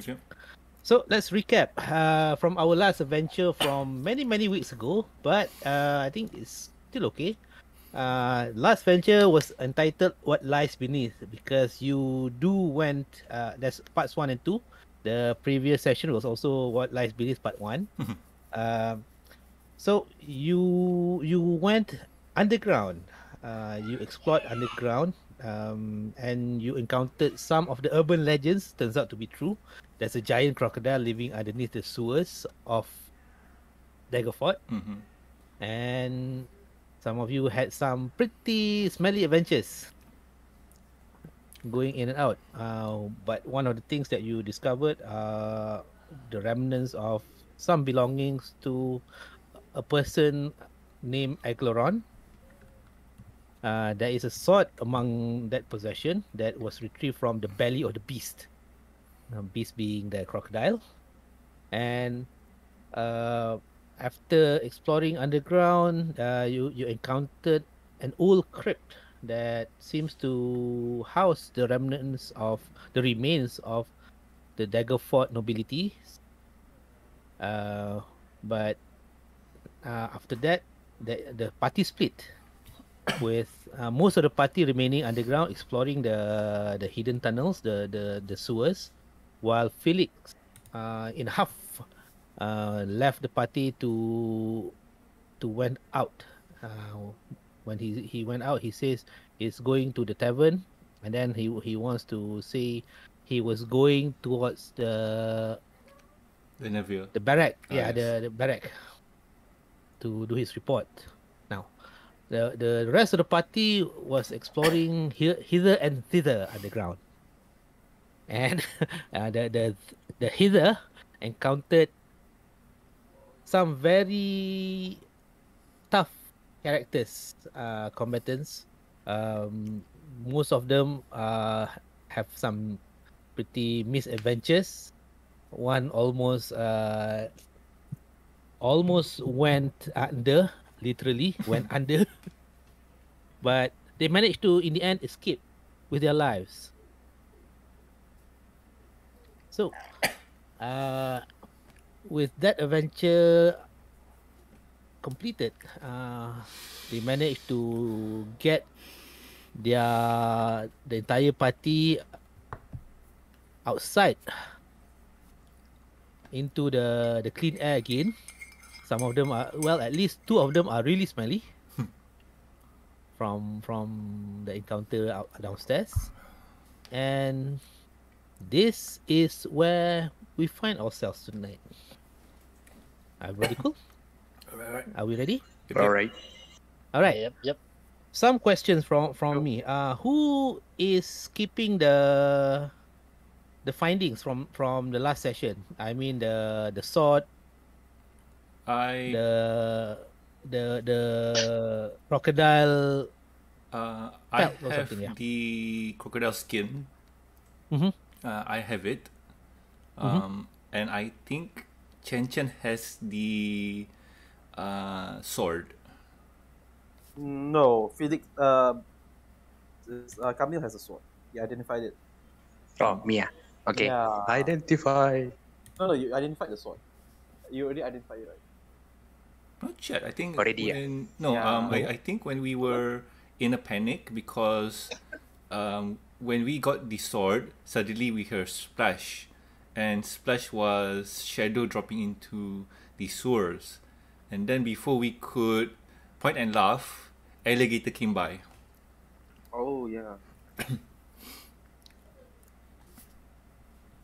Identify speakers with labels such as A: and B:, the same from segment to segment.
A: Yep, yep.
B: So let's recap uh, from our last adventure from many many weeks ago, but uh, I think it's still okay. Uh, last venture was entitled "What Lies Beneath" because you do went. Uh, that's parts one and two. The previous session was also "What Lies Beneath" part one.
A: Mhm.
B: Um, so you you went underground. Uh, you explored underground, um, and you encountered some of the urban legends. Turns out to be true. There's a giant crocodile living underneath the sewers of Daggerford,
A: Mhm.
B: and some of you had some pretty smelly adventures going in and out. Uh, but one of the things that you discovered are the remnants of some belongings to a person named Aglaron. Uh, there is a sword among that possession that was retrieved from the belly of the beast. Uh, beast being the crocodile. And uh, after exploring underground, uh, you you encountered an old crypt that seems to house the remnants of the remains of the Daggerford nobility. Uh, but uh, after that, the the party split, with uh, most of the party remaining underground exploring the the hidden tunnels, the the the sewers, while Felix, uh, in half, uh, left the party to to went out. Uh, when he he went out, he says he's going to the tavern, and then he he wants to say he was going towards the
A: The Neville.
B: the barrack.
A: Ah,
B: yeah,
A: yes.
B: the, the barrack to do his report. The the rest of the party was exploring hither and thither underground, and uh, the the the hither encountered some very tough characters, uh, combatants. Um, most of them uh, have some pretty misadventures. One almost uh, almost went under, literally went under, but they managed to, in the end, escape with their lives. So, uh, with that adventure completed, uh, they managed to get their the entire party outside into the the clean air again. Some of them are well, at least two of them are really smelly from from the encounter out downstairs, and this is where we find ourselves tonight. Everybody cool?
A: Alright,
B: Are we ready?
A: Yep, yep.
C: All right.
B: All right.
D: Yep, yep.
B: Some questions from from me. Uh, who is keeping the the findings from from the last session? I mean the the sword,
A: I
B: the the the crocodile.
A: uh, I have
B: yeah.
A: the crocodile skin.
B: Mhm.
A: Uh, I have it.
B: Mm-hmm.
A: Um, and I think Chen Chen has the uh, sword.
E: No, Felix. Uh, uh, Camille has a sword. He identified it.
C: Oh, me ah. Okay.
E: Yeah.
C: Identify.
E: No, no, you identified the sword. You already identified it, right?
A: Not yet. I think
C: Already, yeah.
A: when no,
E: Yeah.
A: um, I, I think when we were in a panic because um, when we got the sword, suddenly we heard splash, and splash was Shado dropping into the sewers, and then before we could point and laugh, alligator came by.
E: Oh yeah.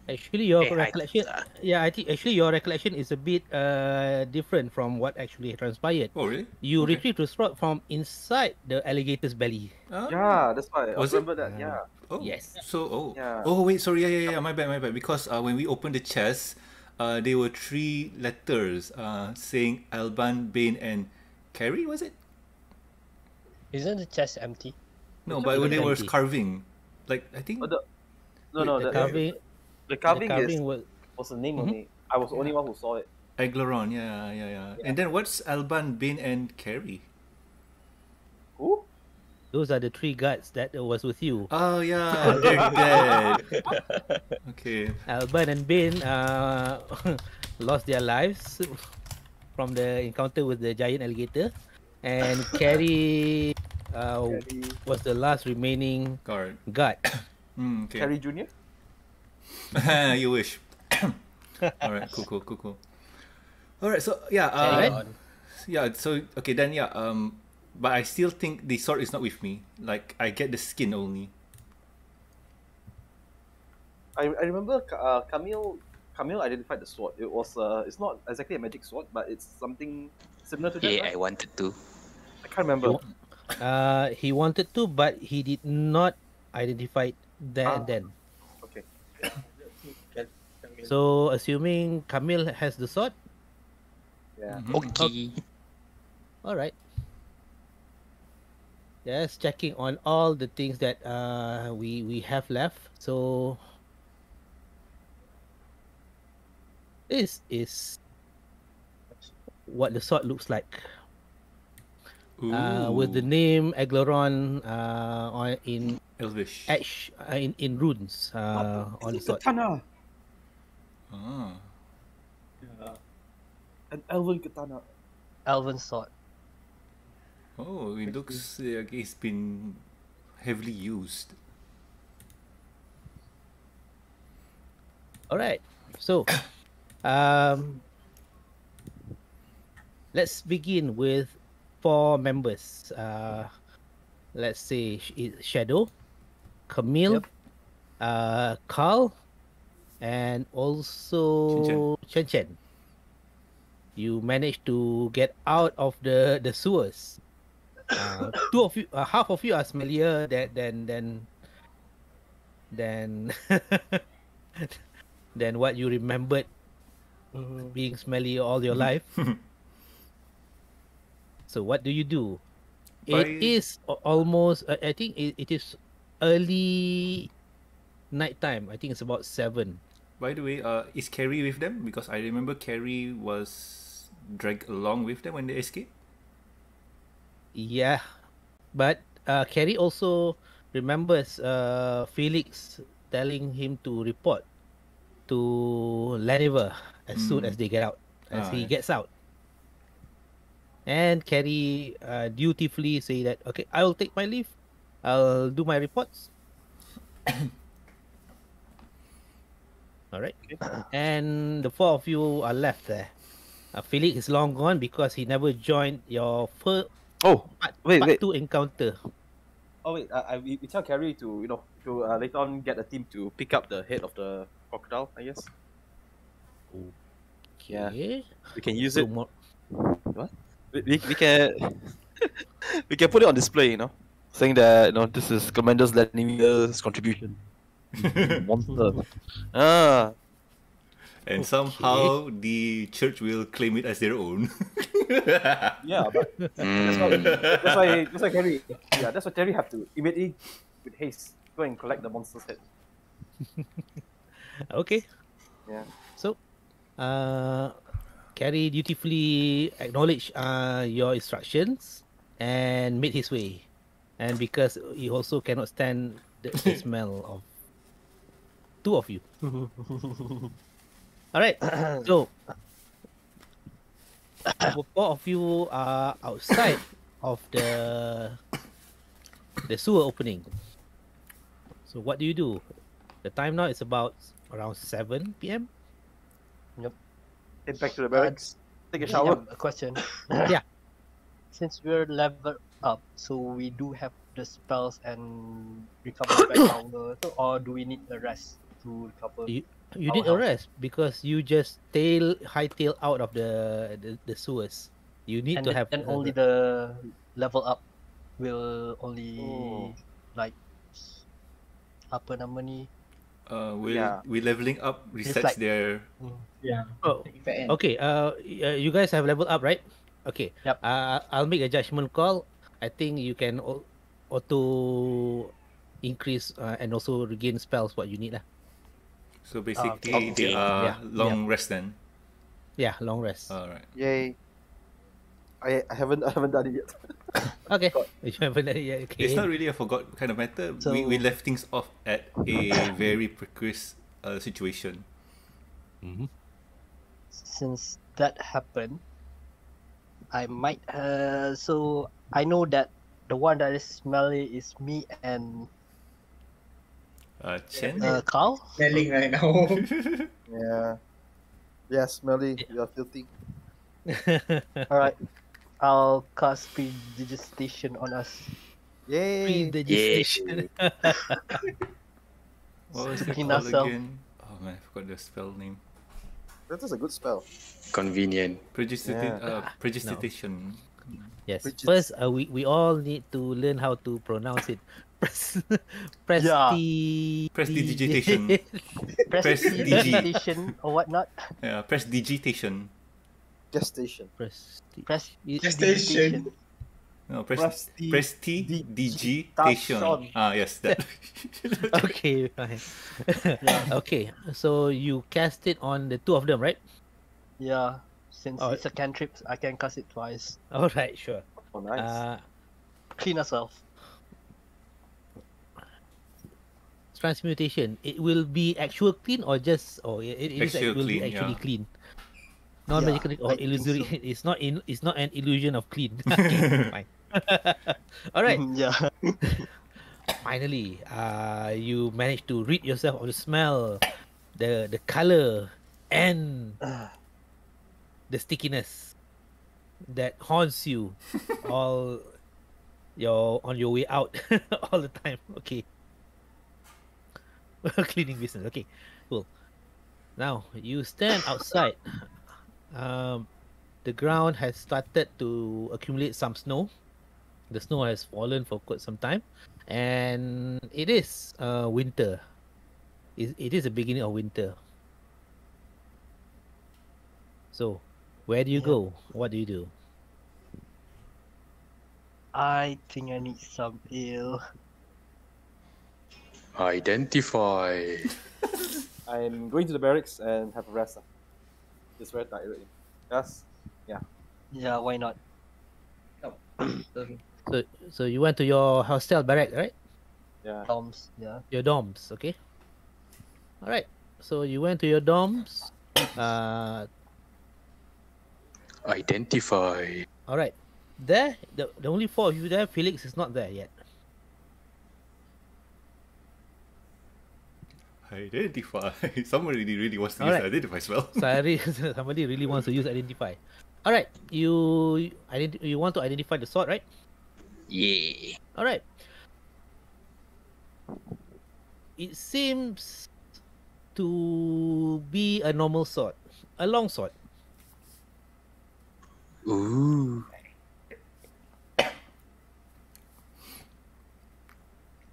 B: Actually, your
C: I-
B: recollection. yeah, I think actually your recollection is a bit uh different from what actually transpired.
A: Oh really?
B: You
A: Okay.
B: retrieved the sword from inside the alligator's belly.
A: Ah.
E: Yeah, that's why.
A: Was
E: I
A: it?
E: remember that. Yeah.
A: Oh,
B: Yes.
A: So, oh,
E: Yeah.
A: oh, wait, sorry, yeah, yeah, yeah, my bad, my bad. Because uh, when we opened the chest, uh, there were three letters uh, saying Alban, Bane, and Carrie, was it?
D: Isn't the chest empty?
A: No,
B: Which
A: but when they
B: was
A: were carving, like I think.
E: But the no,
A: Wait,
E: no,
B: the
E: the,
B: carving,
E: the carving,
B: the carving
E: is,
B: was
E: was the name
B: Mhm.
E: it. I was the only one who saw it.
A: Eglaron, yeah, yeah, yeah, And then what's Alban, Bane, and Kerry?
E: Who?
B: Those are the three guards that was with you.
A: Oh yeah, they're dead. Okay.
B: Alban and Bane uh, lost their lives from the encounter with the giant alligator, and Kerry uh, was the last remaining
A: Guard.
B: guard.
A: Mm, okay.
E: Carrie Junior.
A: you wish. All right. Cool. Cool. Cool. Cool. All right. So yeah. Uh, yeah. So okay. Then yeah. Um. But I still think the sword is not with me. Like I get the skin only.
E: I, I remember uh, Camille Camille identified the sword. It was uh, it's not exactly a magic sword, but it's something similar to that.
C: Yeah,
E: right?
C: I wanted to.
E: I can't remember.
B: Uh, he wanted to, but he did not identify it there and
E: Ah.
B: then.
E: Okay.
B: So, assuming Camille has the sword,
E: Yeah.
A: Mhm.
C: Okay.
B: all right. Just checking on all the things that uh we we have left. So this is what the sword looks like. Uh, with the name Aglaron uh on in
A: Elvish.
B: etch uh, in in runes uh on the sword.
E: katana.
A: Ah.
E: An elven katana.
D: Elven sword.
A: Oh, it looks like it's been heavily used.
B: All right. So, um, let's begin with four members. Uh, let's say Sh- Shado, Camille, uh, Karl, and also Chen Chen. You managed to get out of the the sewers. Uh, two of you, uh, half of you are smellier than than than than than what you remembered being smelly all your life. so what do you do? It
A: By-
B: is a- almost. Uh, I think it, it is early night time. I think it's about seven.
A: By the way, uh, is Carrie with them? Because I remember Carrie was dragged along with them when they escaped.
B: Yeah, but uh, Carrie also remembers uh, Felix telling him to report to Laniver as soon
A: Mm.
B: as they get out, as
A: Ah,
B: he
A: yes.
B: gets out. And Carrie uh, dutifully say that, okay, I will take my leave. I'll do my reports. All right. And the four of you are left there. Uh, Felix is long gone because he never joined your first
E: Oh,
B: part,
E: Wait,
B: part
E: wait.
B: two encounter.
E: oh wait. Uh, I, we, we tell Carrie to you know to uh, later on get a team to pick up the head of the crocodile. I guess Yeah. We can use
B: So
E: it.
B: more,
C: We, we, we can we can put it on display, you know, saying that you know this is Commander's Lanimer's contribution. Monster. Ah,
A: And somehow the church will claim it as their own.
E: Yeah, but that's why, that's why that's why Carrie. Yeah, that's why Terry have to immediately with haste go and collect the monster's head.
B: okay.
E: Yeah.
B: So, uh, Carrie dutifully acknowledged uh, your instructions and made his way. And because he also cannot stand the, the smell of two of you. All right. So, four of you are outside of the the sewer opening. So, what do you do? The time now is about around 7 p.m.
E: Head back to the barracks. Uh, Take a
D: I
E: shower.
D: have a question.
B: Yeah.
D: Since we're leveled up, so we do have the spells and recover spell power, so- or do we need a rest to recover?
B: You- You
D: Our
B: need a rest because you just tail hightail out of the, the the sewers. You need
D: and
B: to
D: then,
B: have
D: And
B: a-
D: only the level up will only
E: Oh.
D: like apa nama ni?
A: uh, we
E: Yeah.
A: we leveling up resets
D: like-
A: their
D: Yeah.
B: Oh, okay. Uh, uh, you guys have leveled up, right? Okay.
D: Yep.
B: Uh, I'll make a judgment call. I think you can auto increase uh, and also regain spells what you need lah.
A: so basically
C: okay.
A: they are
B: Yeah,
A: long rest then.
B: Yeah, long rest.
A: Alright.
C: yay!
E: I, I haven't I haven't done it yet.
B: Okay. You haven't done it yet. Okay.
A: It's not really a forgot kind of matter. we, we left things off at a very precarious uh, situation.
B: Mhm.
D: Since that happened, I might. Uh, so I know that the one that is smelly is me and
A: Uh, Chen?
D: uh, Karl.
F: Smelling right now.
E: Yeah. Yeah, smelly. You are filthy.
D: All right, I'll cast predigitation on us.
E: Yay!
B: Predigitation.
A: what was it
D: Clean
A: called again? Oh man, I forgot the spell name.
E: That is a good spell.
F: Convenient.
A: Prejudicati-
E: Yeah.
A: uh, prejudicitation.
B: Yes.
E: Bridget.
B: First, uh, we we all need to learn how to pronounce it. Press,
D: Yeah.
B: presti-
A: Prestidigitation.
D: Prestidigitation or whatnot.
A: Yeah, prestidigitation.
E: Gestation.
B: Presti-
D: Press
F: Gestation.
A: No, pres-
E: Presti-
A: prestidigitation. Ah, yes, that.
B: okay, fine. okay, so you cast it on the two of them, right?
D: Yeah, since
B: Oh.
D: it's a cantrip, I can cast it twice.
B: All right, sure.
E: Oh, nice.
B: Uh,
D: Clean ourselves.
B: transmutation. It will be actual clean or just or it, it is
A: Actual
B: will be
A: clean,
B: actually
A: yeah.
B: clean. Non magical
D: Yeah,
B: or
D: I
B: illusory.
D: so.
B: It's not in. It's not an illusion of clean. fine. All right.
D: yeah.
B: Finally, uh, you managed to rid yourself of the smell, the the color, and the stickiness that haunts you all your on your way out all the time. Okay. Cleaning business. Okay, cool. Now you stand outside. Um, the ground has started to accumulate some snow. The snow has fallen for quite some time, and it is uh, winter. It, it is the beginning of winter. So, where do you
D: Yeah.
B: go? What do you do?
D: I think I need some ale.
F: Identify.
E: I'm going to the barracks and have a rest. ah. It's very tired already. Yes.
D: Yeah, Yeah. why not?
B: So, so you went to your hostel barrack, right?
E: Yeah.
D: Toms, yeah.
B: Your dorms, okay? All right. So you went to your dorms. Uh,
F: Identify.
B: all right. There, the, the only four of you there. Felix is not there yet.
A: Identify. Somebody really wants to use
B: Alright.
A: identify spell.
B: So I somebody really wants to use identify. All right. You identi- You want to identify the sword, right?
F: Yeah.
B: All right. It seems to be a normal sword, a long sword.
F: Ooh.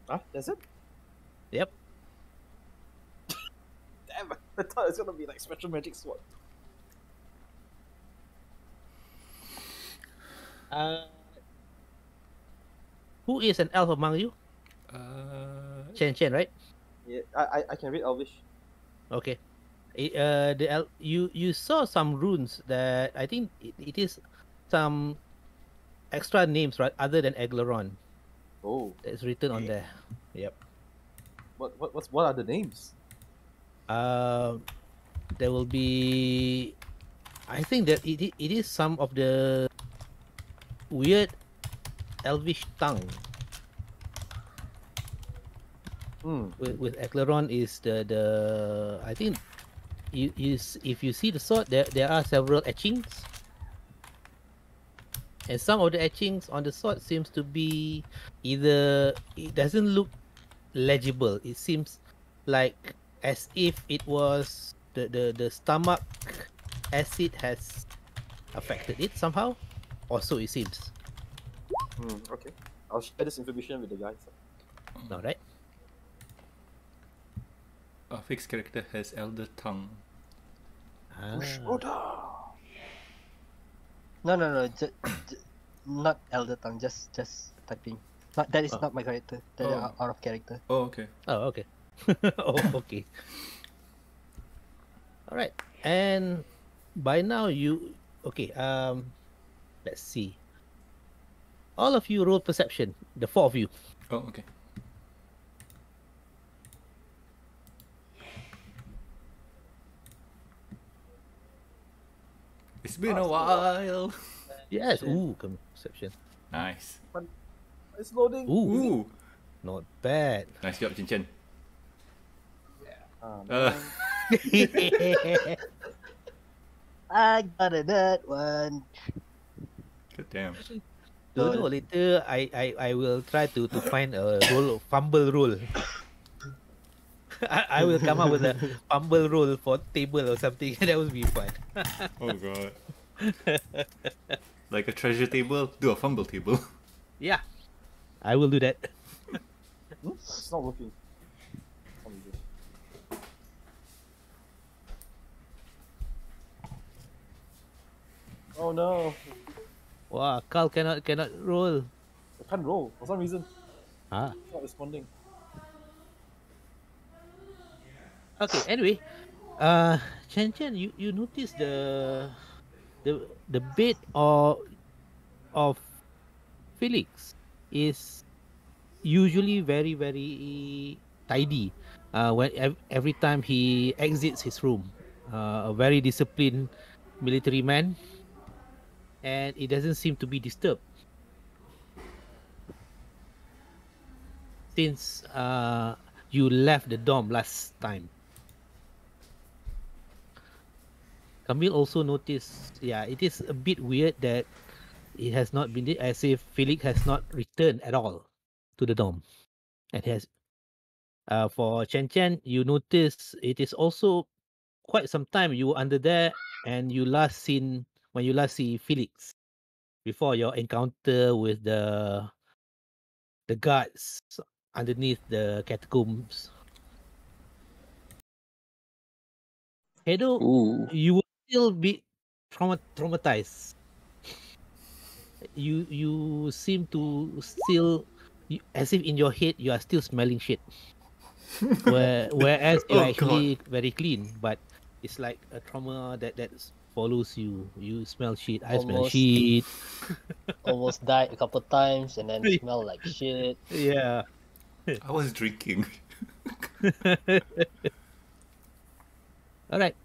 E: Ah, that's it?
B: Yep.
E: Damn, I thought it was gonna be like special magic sword.
B: Uh, who is an elf among you?
A: Uh,
B: Chen Chen, right?
E: Yeah, I, I, I can read Elvish.
B: Okay. It, uh, the el- you you saw some runes that I think it, it is some extra names right other than Eglaron
E: Oh,
B: that's written on there. Yep.
E: what what what's what are the names?
B: Uh, there will be. I think that it, i- it is some of the weird elvish tongue.
E: Hmm.
B: With, with Eclaron is the the I think you, you if you see the sword there there are several etchings. And some of the etchings on the sword seems to be either it doesn't look legible. It seems like as if it was the, the, the stomach acid has affected it somehow. Or so it seems.
E: Hmm. Okay. I'll share this information with the guys.
B: All right.
A: a fixed character has elder tongue.
B: Ah.
D: No, no, no. Just, not Elder Tongue. Just, just typing. Not that is
A: Oh.
D: not my character. That is
A: Oh.
D: out- out of character.
A: Oh, okay.
B: Oh, okay. oh, okay. All right. And by now you okay, um Let's see. All of you roll perception. The four of you.
A: Oh, okay. It's been a while.
B: Yes. Ooh, come perception.
A: Nice.
E: It's loading.
B: Ooh,
A: Ooh,
B: not bad.
A: nice job, Chin Chin.
E: Um,
A: Uh,
D: I got a that one.
A: good damn.
B: Don't know. Later, I, I, I will try to, to find a roll fumble rule. I, I will come up with a fumble rule for table or something. that would be fun.
A: Oh god. like a treasure table, do a fumble table.
B: Yeah, I will do that.
E: It's not working. What is it? Oh no!
B: Wow, Karl cannot cannot roll.
E: I can't roll for some reason.
B: Ah.
E: It's not responding.
B: Okay. Anyway, uh, Chen Chen, you you notice the the the bed of of Felix is usually very very tidy. Uh, when every time he exits his room, uh, a very disciplined military man, and it doesn't seem to be disturbed. Since uh, you left the dorm last time. Camille also noticed, yeah, it is a bit weird that it has not been as if Felix has not returned at all to the dorm. And has uh for Chen Chen, you notice it is also quite some time you were under there and you last seen when you last see Felix before your encounter with the the guards underneath the catacombs. Hedo,
F: Ooh.
B: you still be trauma- traumatized. You you seem to still you, as if in your head you are still smelling shit. Where whereas oh, you're
A: Oh,
B: actually very clean, but it's like a trauma that that follows you. You smell shit. I smell shit.
D: Almost died a couple times and then smell like shit.
B: Yeah.
A: I was drinking.
B: All right.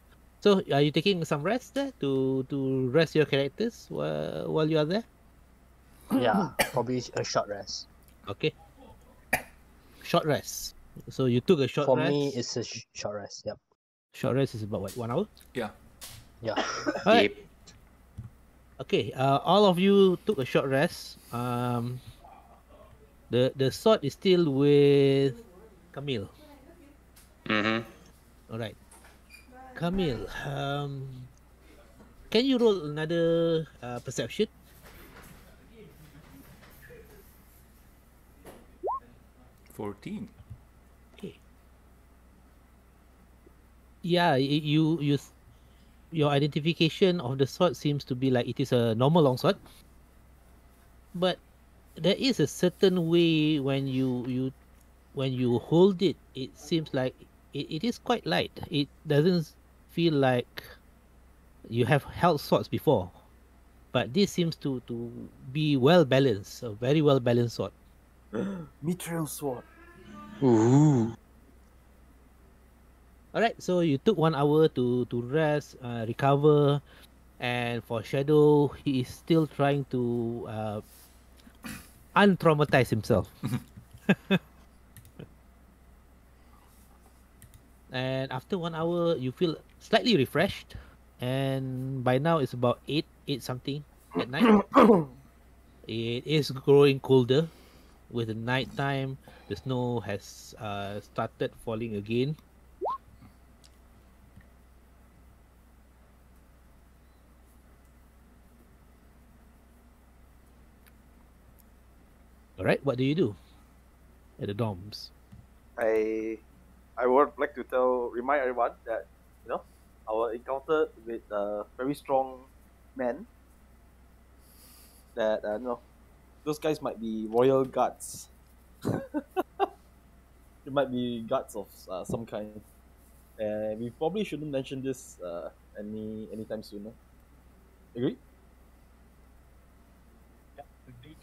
B: So are you taking some rest there to to rest your characters while while you are there?
D: Yeah, probably a short rest.
B: Okay. Short rest. So you took a short
D: For
B: rest.
D: For me, it's a sh- short rest. Yep.
B: Short rest is about what one hour.
A: Yeah.
D: Yeah.
B: Alright. Okay. Uh, all of you took a short rest. Um. The the sword is still with Camille.
F: Mm-hmm.
B: All right. Camille. Um. Can you roll another uh, perception?
A: Fourteen.
B: Okay. Yeah, you you your identification of the sword seems to be like it is a normal longsword. But there is a certain way when you you when you hold it, it seems like it, it is quite light. It doesn't feel like you have held swords before. But this seems to, to be well balanced, a very well balanced sword.
E: Mithril sword.
F: Ooh.
B: Alright, so you took one hour to to rest, uh, recover, and for Shado, he is still trying to uh, untraumatize himself. and after one hour, you feel slightly refreshed, and by now it's about eight eight something at night. it is growing colder. With the night time, the snow has uh, started falling again. All right, what do you do at the dorms?
E: I I would like to tell remind everyone that you know our encounter with a very strong men that uh, you know those guys might be royal guards. it might be guards of uh, some kind, and we probably shouldn't mention this uh, any anytime sooner. Agree?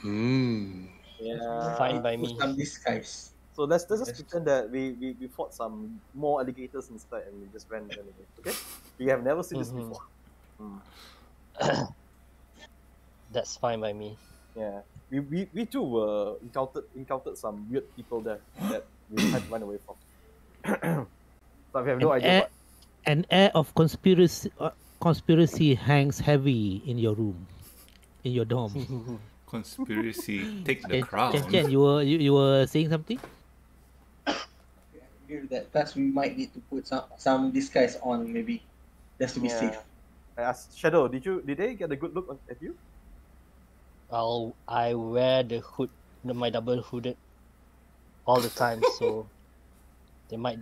F: Mm.
E: Yeah.
D: Fine by me.
G: Some disguise.
E: So let's, let's just pretend that we, we, we fought some more alligators instead and we just ran, ran away. Okay? We have never seen this
D: Mhm.
E: before. Mm.
D: That's fine by me.
E: Yeah. We, we, we too were encountered encountered some weird people there that we had to run away from. but we have no
B: An
E: idea
B: air,
E: what.
B: an air of conspiracy uh, conspiracy hangs heavy in your room, in your dorm.
A: Conspiracy. Take the crown.
B: Chen, Chen, you were you, you were saying something?
G: I that. Plus, we might need to put some some disguise on, maybe, just to be
E: Yeah.
G: safe.
E: I asked Shado, did you did they get a good look at you?
D: I'll I wear the hood, the, my double hooded, all the time, so they might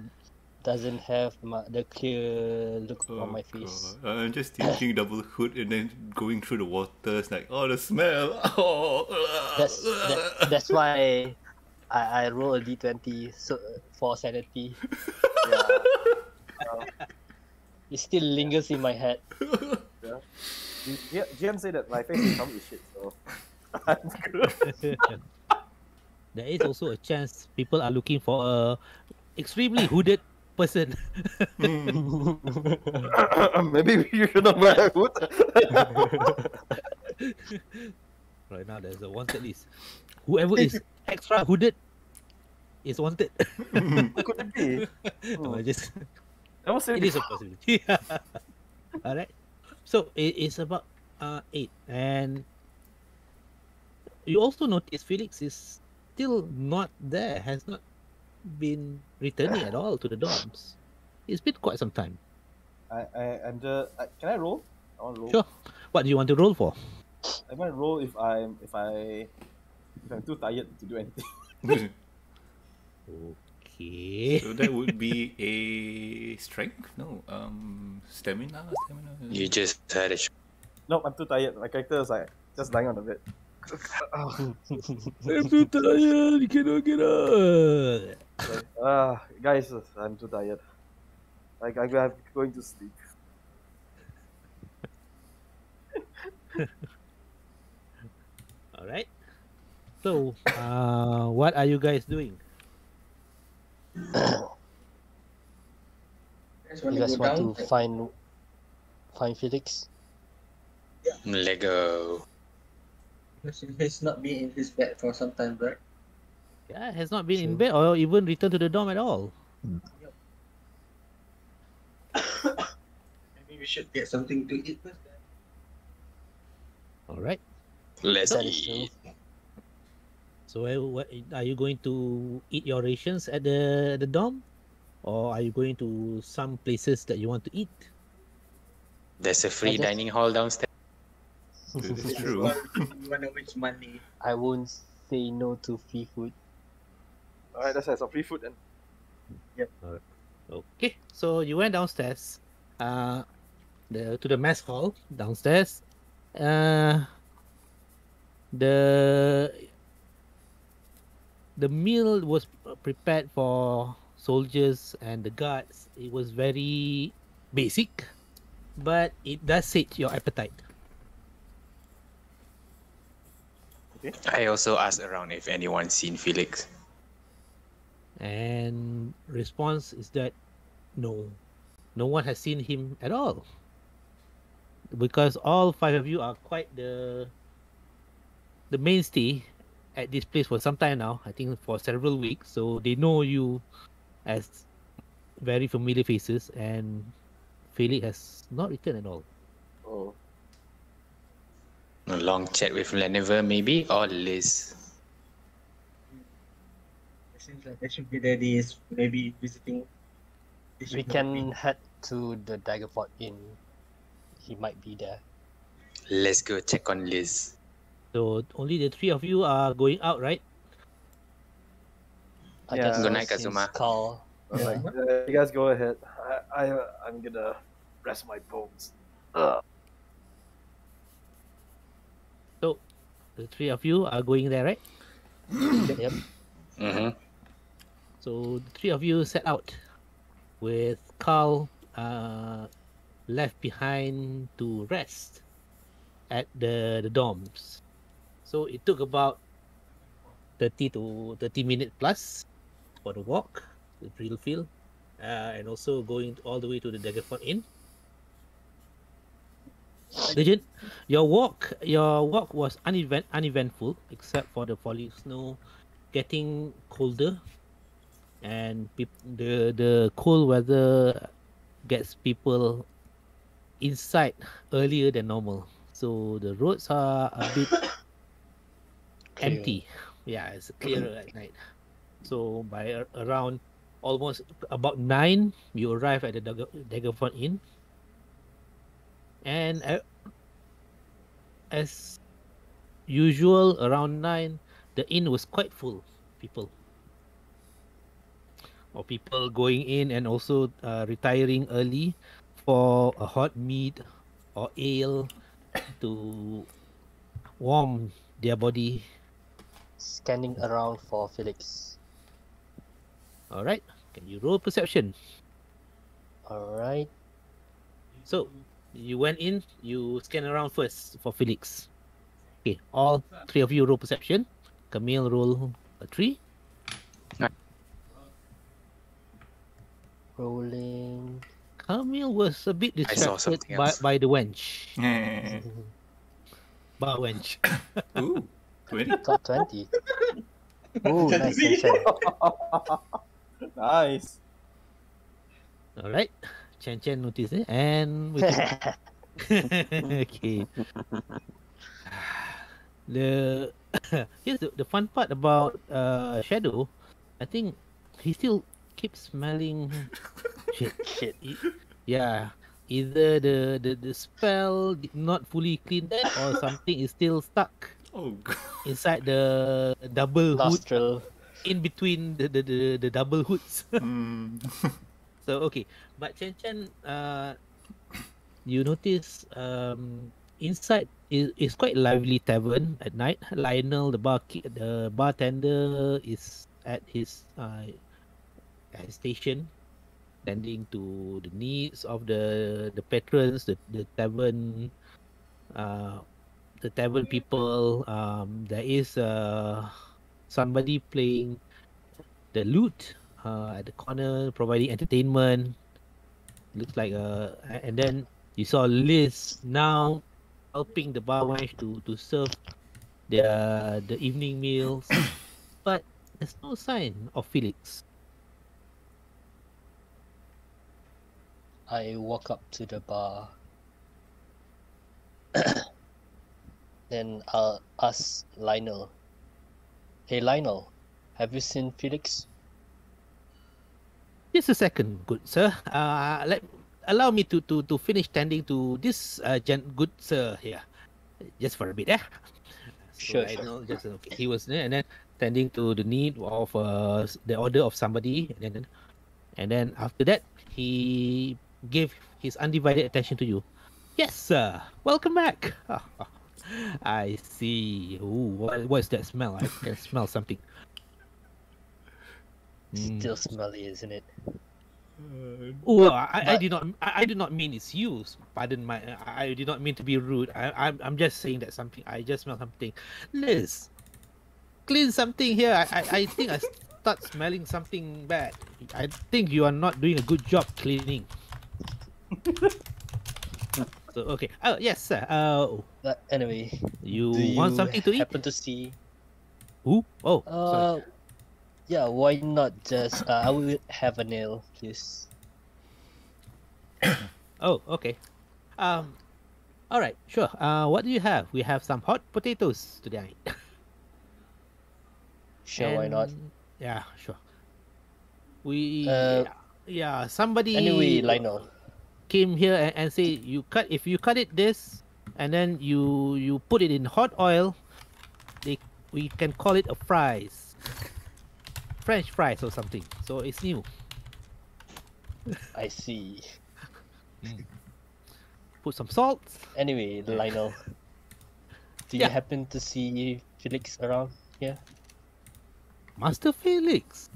D: doesn't have my, the clear look
A: Oh,
D: on my face.
A: God. I'm just thinking double hood and then going through the waters like, oh, the smell. Oh,
D: That's that, that's why I, I roll a d twenty so for sanity.
E: Yeah.
D: It still lingers in my head.
E: Yeah. G- GM said that my face is covered with shit, so I'm good.
B: there is also a chance people are looking for a extremely hooded person. Hmm.
E: Maybe you should not wear a hood.
B: right now, there's a wanted list. Whoever is extra hooded is wanted.
E: Could it be?
B: No, I just
E: Never say
B: it is a possibility. All right. So it is about uh eight, and you also notice Felix is still not there. Has not been returning at all to the dorms. It's been quite some time.
E: I, I, I'm just. I, can I roll? I want to roll.
B: Sure. What do you want to roll for?
E: I might roll if I'm if I if I'm too tired to do anything.
B: Okay.
A: so that would be a strength? No, um, stamina? Stamina?
F: You just had a sh-
E: no, I'm too tired. My character is like just lying on the bed.
B: I'm too tired. You cannot get up.
E: Like, Ah, guys, I'm too tired. Like I'm I'm going to sleep.
B: All right. So, uh, what are you guys doing?
D: You guys want
G: down?
D: to find find Felix? Yeah.
F: Lego.
G: Because He's not been in his bed for some time, right?
B: Yeah, has not been in bed or even returned to the dorm at all.
G: Maybe we should get something to eat first. then.
B: All right.
F: Let's
D: That is true.
F: eat.
B: So, what, are you going to eat your rations at the the dorm, or are you going to some places that you want to eat?
F: There's a free
D: guess-
F: dining hall downstairs.
A: It's true.
G: You wanna waste money.
D: I won't say no to free food.
E: Alright, let's have some free food then. Yep.
B: Okay, so you went downstairs, uh, the to the mess hall downstairs. Uh, the the meal was prepared for soldiers and the guards. It was very basic, but it does sate your appetite.
F: I also asked around if anyone's seen Felix.
B: And response is that no, no one has seen him at all. Because all five of you are quite the the mainstay at this place for some time now. I think for several weeks, so they know you as very familiar faces. And Felix has not returned at all.
E: Oh.
F: A long chat with Leniver maybe or Liz.
G: It seems like they should be there. Is maybe visiting.
D: We can
G: be.
D: head to the Daggerford Inn. He might be there.
F: Let's go check on Liz.
B: So only the three of you are going out, right?
D: I
E: Yeah.
D: guess
F: Good night,
D: since
F: Kazuma.
D: Karl,
E: I was like, uh, you guys go ahead. I, I I'm gonna rest my bones. Ugh.
B: The three of you are going there, right?
D: yep,
F: Mm-hmm.
B: So the three of you set out with Karl uh, left behind to rest at the, the dorms. So it took about 30 to 30 minutes plus for the walk, the real field, uh, and also going all the way to the Daggerford Inn. Legend, your walk, your walk was unevent, uneventful except for the falling snow, getting colder, and the the cold weather gets people inside earlier than normal. So the roads are a bit empty. Yeah, it's clearer at night. So by around almost about nine, you arrive at the Daggerford Inn, and uh, as usual, around nine, the inn was quite full people. Or people going in and also uh, retiring early for a hot meat or ale to warm their body.
D: Scanning around for Felix.
B: All right, can you roll perception?
D: Alright.
B: So you went in, you scan around first for Felix. Okay, all three of you roll perception. Camille roll a three.
D: Rolling.
B: Camille was a bit
F: I saw
B: distracted
F: something
B: by, by the wench. Bar wench.
A: Ooh, 20.
D: Top 20. Ooh, nice Chen
E: nice.
B: All right. Chen Chen noticed it, and we can... okay. The here's the, the fun part about uh Shado. I think he still keeps smelling shit.
D: Shit.
B: Yeah, either the, the the spell did not fully clean that, or something is still stuck
A: Oh, God.
B: inside the double hood in between the the, the, the double hoods.
A: Mm.
B: So okay, but Chen Chen, uh, you notice um inside is is quite lively tavern at night. Lionel, the bar the bartender, is at his uh at his station, tending to the needs of the the patrons, the the tavern, uh, the tavern people. Um, there is uh somebody playing the lute uh, at the corner, providing entertainment. Looks like uh, and then you saw Liz now helping the bar wench to to serve the the evening meals, but there's no sign of Felix.
D: I walk up to the bar. then I'll ask Lionel. Hey Lionel, have you seen Felix?
B: Just a second, good sir. Uh, let allow me to to to finish tending to this uh, gen- good sir here, just for a bit, eh? So
D: Sure,
B: I
D: sure.
B: know just okay. He was there and then tending to the need of uh the order of somebody, and then and then after that he gave his undivided attention to you. Yes, sir. Welcome back. I see. Ooh, what, what's that smell? I can smell something. Mm.
D: Still smelly, isn't it?
B: Oh, I, I
D: but-
B: did not. I, I did not mean it's you. Pardon my. I, I did not mean to be rude. I, I'm. I'm just saying that something. I just smell something. Liz, clean something here. I. I, I think I start smelling something bad. I think you are not doing a good job cleaning. so okay. Oh yes, sir. Uh,
D: But anyway,
B: you want
D: you
B: something to eat?
D: happen to see?
B: Who? Oh, sorry.
D: Uh, yeah. Why not just? Uh, I will have a nail, please.
B: Oh, okay. Um, all right, sure. Uh, what do you have? We have some hot potatoes tonight.
D: Sure, why not?
B: Yeah, sure. We
D: Uh,
B: yeah, somebody
D: Anyway, Lionel.
B: Came here and, and say you cut if you cut it this and then you you put it in hot oil, they we can call it a fries. French fries or something. So it's new.
D: I see. Hmm.
B: Put some salt.
D: Anyway, Lionel. Do
B: Yeah.
D: you happen to see Felix around here?
B: Master Felix.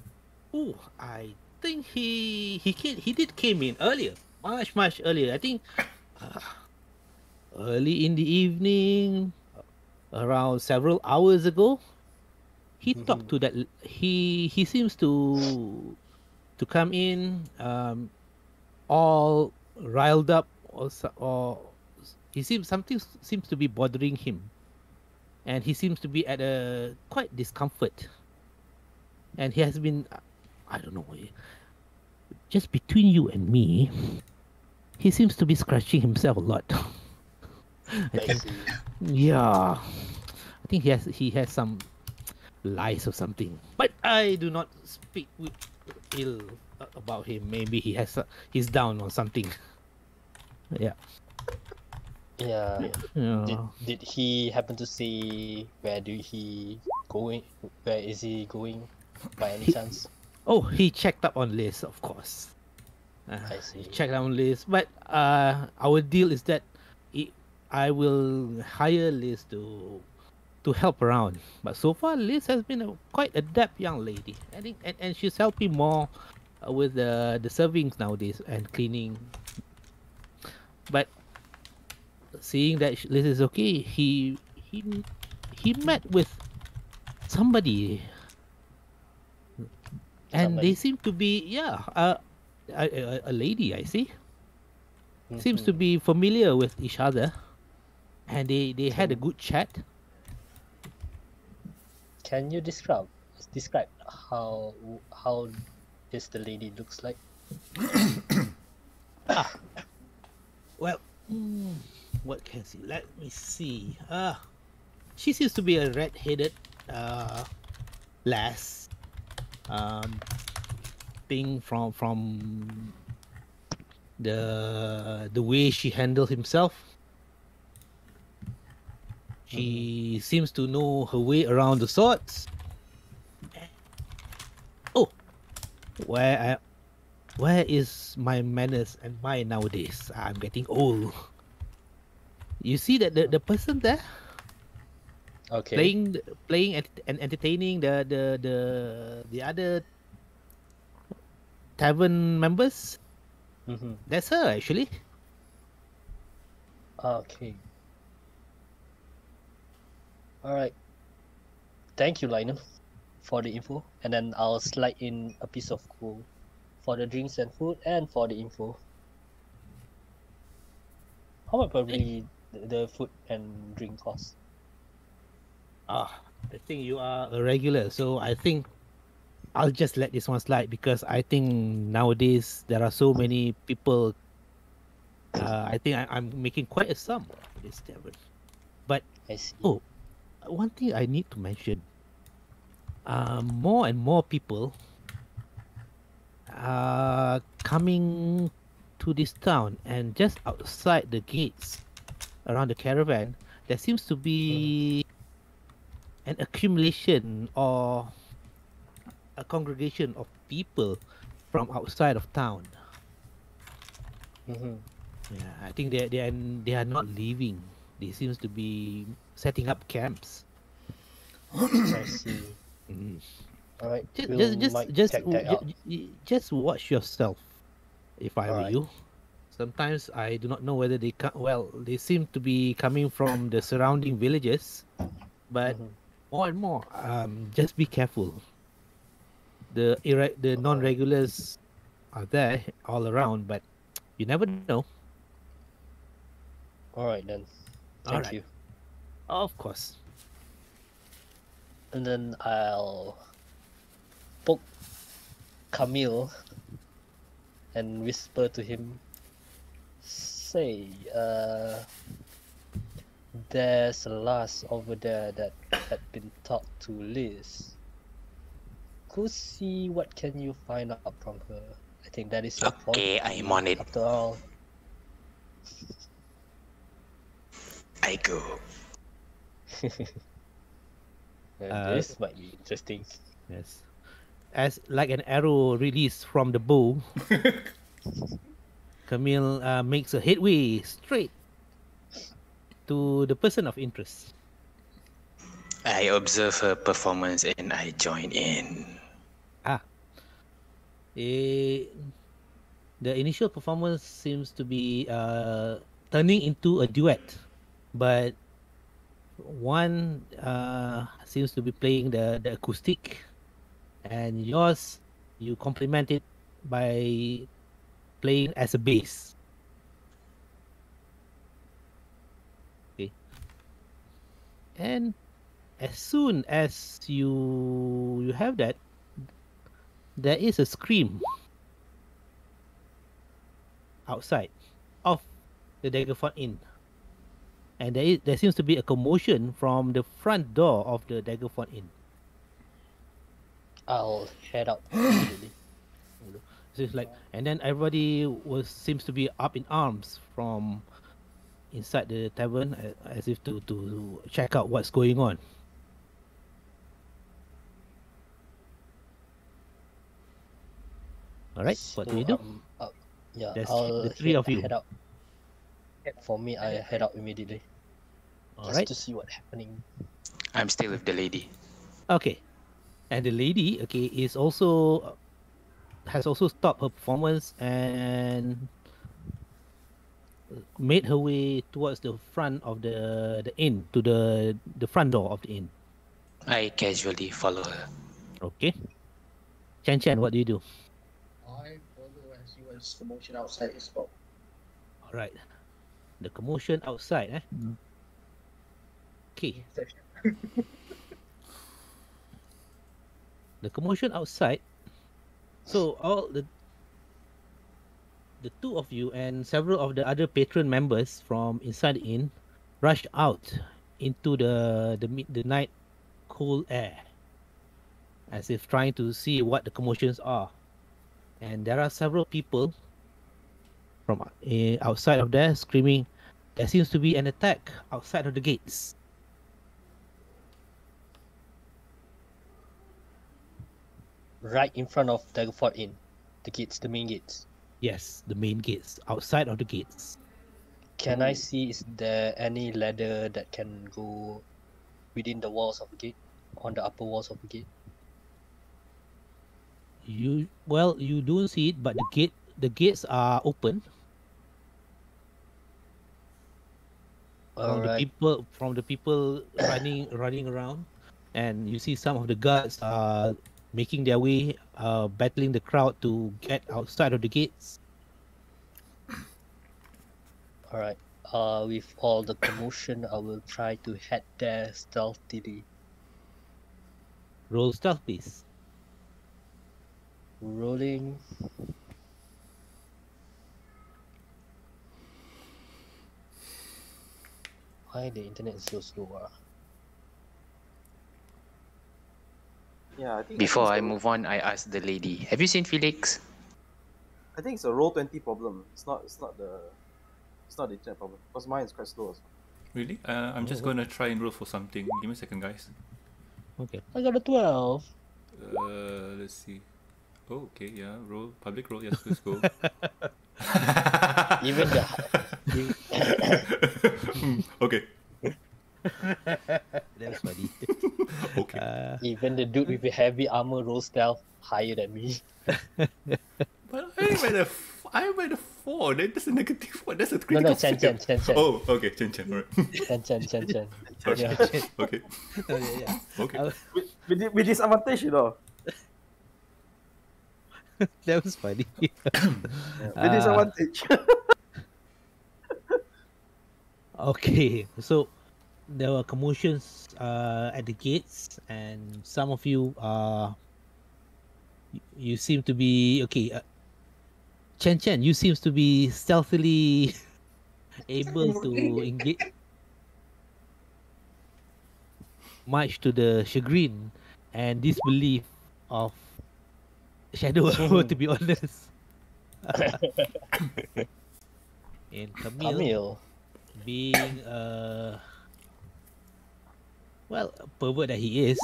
B: Oh, I think he he came, he did came in earlier, much much earlier. I think uh, early in the evening, around several hours ago. He talked
D: Mhm.
B: to that. He he seems to to come in um, all riled up or or he seems something seems to be bothering him, and he seems to be at a quite discomfort. And he has been, I don't know, just between you and me, he seems to be scratching himself a lot. I think, yeah, I think he has he has some lies or something. But I do not speak with ill about him. Maybe he has he's down or something. Yeah.
D: Yeah.
B: yeah.
D: Did, did he happen to see where do he going? Where is he going? By any
B: He-
D: chance?
B: Oh, he checked up on Liz, of course. Uh,
D: I
B: he
D: see.
B: checked on Liz, but uh, our deal is that he, I will hire Liz to to help around. But so far, Liz has been a quite adept young lady. I think, and, and she's helping more uh, with the the servings nowadays and cleaning. But seeing that Liz is okay, he he he met with somebody and they seem to be yeah uh, a, a, lady i see. Seems to be familiar with each other. And they they had a good chat.
D: Can you describe describe how how this the lady looks like?
B: ah, well mm, what can see? Let me see. Uh she seems to be a red-headed uh lass. Um thing from from the the way she handles himself. She seems to know her way around the swords. Oh where I, where is my manners and mine nowadays? I'm getting old. You see that the, the person there?
D: Okay.
B: playing playing and entertaining the the the the other tavern members
D: Mm-hmm.
B: that's her actually
D: Okay. All right. Thank you, Lionel, for the info, and then I'll slide in a piece of coal for the drinks and food, and for the info. How much probably the, the food and drink cost?
B: ah i think you are a regular so i think i'll just let this one slide because i think nowadays there are so many people uh, i think I, i'm making quite a sum for this tavern
D: see.
B: Oh. thing I need to mention, uh, more and more people are coming to this town, and just outside the gates, around the caravan, there seems to be an accumulation or a congregation of people from outside of town.
D: Mm-hmm.
B: Yeah, I think they they are they are not leaving. They seems to be setting up camps.
D: I see.
B: Mm.
D: All right.
B: Just
D: we'll
B: just just just,
D: check
B: w-
D: that out.
B: ju- ju- just watch yourself. If I were
D: Alright.
B: you, sometimes I do not know whether they come. Well, they seem to be coming from the surrounding villages, but
D: Mhm.
B: more and more, um, just be careful. The the non-regulars are there all around, but you never know.
D: All right then. Thank
B: Alright.
D: you.
B: Of course.
D: And then I'll poke Camille and whisper to him, say, uh, there's a lass over there that had been talked to Liz. Go see what can you find out from her. I think that is your fault,
F: Okay, I'm on it.
D: After all,
F: I go.
D: Uh, this might be interesting.
B: Yes. As like an arrow released from the bow, Camille uh, makes a headway straight to the person of interest.
F: I observe her performance and I join in.
B: Eh, the initial performance seems to be uh, turning into a duet, but one uh, seems to be playing the, the acoustic, and yours you complement it by playing as a bass. Okay. And as soon as you you have that, there is a scream outside of the Daggerford Inn. And there, is, there seems to be a commotion from the front door of the Daggerford Inn.
D: I'll head out immediately.
B: So it's like, and then everybody was seems to be up in arms from inside the tavern, as if to to check out what's going on. All right, what do you do?
D: Um, uh, yeah,
B: There's
D: I'll
B: the three
D: head,
B: of you.
D: head out. For me, I head out immediately.
B: All
D: just to see what's happening.
F: I'm still with the lady.
B: Okay. And the lady, okay, is also has also stopped her performance and made her way towards the front of the the inn to the the front door of the inn.
F: I casually follow her.
B: Okay. Chen Chen, what do you do?
G: I follow and see what's commotion outside is about.
B: All right. The commotion outside, eh? Okay. the commotion outside. So all the the two of you and several of the other patron members from inside the inn rushed out into the the mid the night cool air, as if trying to see what the commotions are. And there are several people from uh, outside of there screaming, "There seems to be an attack outside of the gates."
D: Right in front of Daggerford Inn. The gates, the main gates.
B: Yes, the main gates, outside of the gates.
D: Can I see is there any ladder that can go within the walls of the gate? On the upper walls of the gate?
B: You well, you don't see it, but the gate, the gates are open. From the people, from the people running, running around, and you see some of the guards are making their way, uh, battling the crowd to get outside of the gates.
D: Alright. Uh, with all the commotion, I will try to head there stealthily.
B: Roll stealth, please.
D: Rolling. Why the internet is so slow? Ah?
E: Yeah, I think
F: Before I
E: think it's a-
F: move on, I asked the lady, "Have you seen Felix?"
E: I think it's a roll twenty problem. It's not. It's not the. It's not the internet problem. Because mine is quite slow. Also.
A: Really? Uh, I'm just gonna try and roll for something. Give me a second, guys.
B: Okay.
D: I got a 12.
A: Uh, let's see. Oh, okay, yeah. Roll public roll. Yes, let's go.
D: Even the.
A: okay.
B: That's funny.
A: Okay.
B: Uh,
D: Even the dude with the heavy armor rolls stealth higher than me.
A: But I'm at a, f- I'm at a four. Then that's a negative four. That's a
D: No,
A: critical
D: no, Chen Chen,
A: fail.
D: Chen Chen.
A: Oh, okay, Chen Chen. Alright.
D: Chen Chen, Chen Chen.
A: okay.
D: Yeah.
A: okay.
B: oh, yeah, yeah.
A: Okay.
E: With, with, thi- with disadvantage, you know.
B: that was funny.
E: With
B: Uh,
E: disadvantage.
B: Okay, so there were commotions uh, at the gates, and some of you uh, you seem to be okay. Uh, Chen Chen, you seems to be stealthily able to engage, much to the chagrin and disbelief of Shado. to be honest, and Camille
D: Camille.
B: being uh well a pervert that he is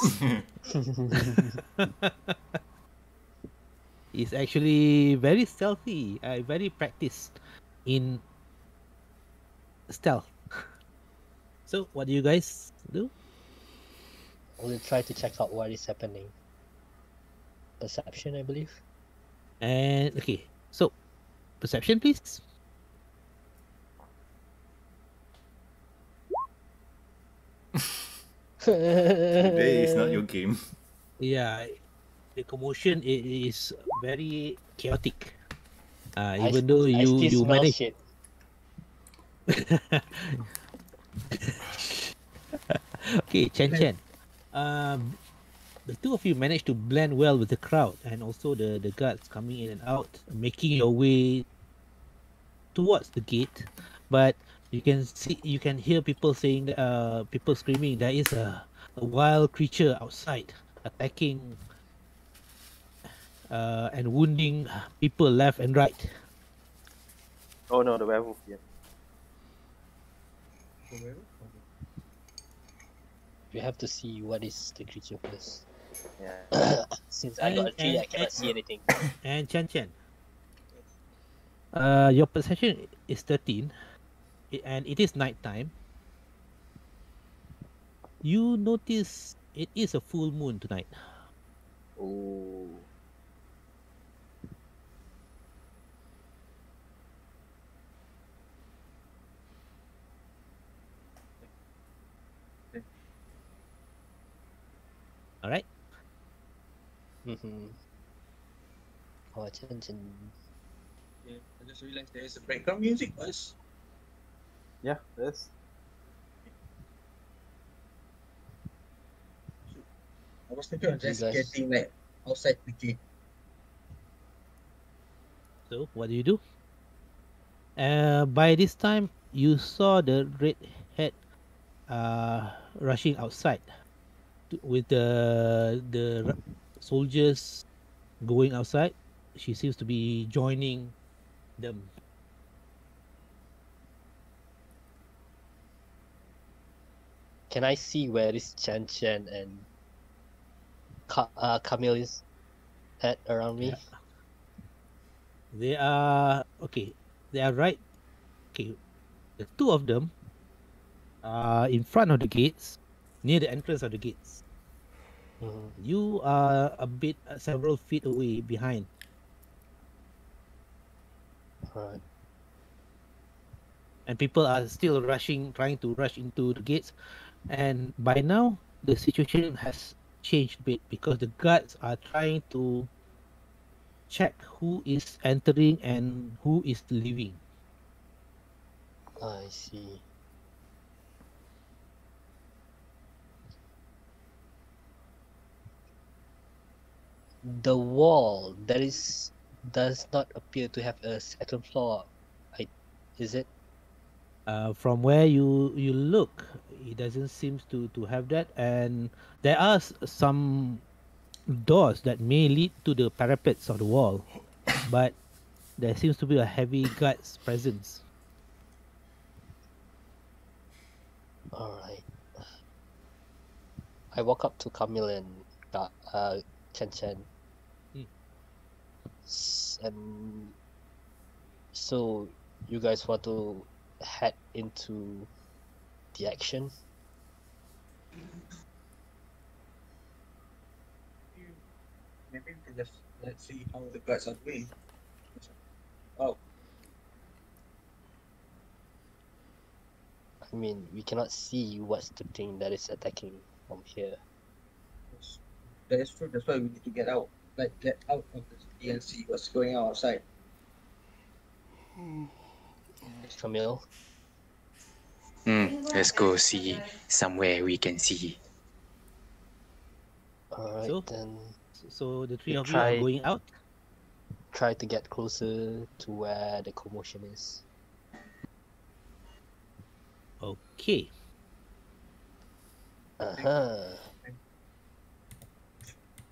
B: he's actually very stealthy uh, very practiced in stealth so what do you guys do
D: We'll try to check out what is happening. Perception, I believe.
B: and okay so perception please
A: Today is not your game.
B: Yeah, the commotion is very chaotic. Uh, even
D: s-
B: though
D: I
B: you
D: still
B: you
D: smell
B: manage
D: shit.
B: okay, Chen Chen. Um, the two of you managed to blend well with the crowd and also the, the guards coming in and out, making your way towards the gate. But you can see, you can hear people saying, that, uh, people screaming, there is a, a wild creature outside attacking uh, and wounding people left and right.
E: Oh no, the werewolf. Yeah.
D: You have to see what is the creature first.
E: Yeah.
D: Since I got a
B: And-
D: tree, I cannot
B: and-
D: see anything.
B: And Chen Chen, uh, your perception is 13, and it is night time. You notice it is a full moon tonight.
E: Oh.
B: All right.
D: Mm-hmm. Oh, Chen Chen.
G: Yeah, I just realized there is a background music first.
E: Yeah, that's
G: I was thinking of just
D: guys-
G: getting like outside the gate.
B: So what do you do? Uh, by this time, you saw the red head uh, rushing outside to- with the the r- soldiers going outside. She seems to be joining them.
D: Can I see where is Chen Chen and Ka- uh, Camille is at around me?
B: Yeah. They are okay. They are right. Okay, the two of them are in front of the gates, near the entrance of the gates.
D: Mhm.
B: You are a bit uh, several feet away behind.
D: Alright.
B: and people are still rushing, trying to rush into the gates. And by now, the situation has changed a bit because the guards are trying to check who is entering and who is leaving.
D: I see. The wall that is does not appear to have a second floor. I, is it?
B: Uh, from where you you look, it doesn't seem to to have that, and there are some doors that may lead to the parapets of the wall, but there seems to be a heavy guards presence.
D: Alright. I walk up to Camille and uh, Chen Chen. And so, you guys want to head into the action?
G: Maybe we can just let's see how the guards are doing. Oh,
D: I mean, we cannot see what's the thing that is attacking from here.
G: that is true. That's why we need to get out. Like get out of city and see what's going on outside.
D: Camille,
F: Hmm, let's go see somewhere we can see.
D: alright
B: So?
D: then.
B: So the three
D: You
B: of you are going out.
D: Try to get closer to where the commotion is.
B: Okay.
D: Uh huh.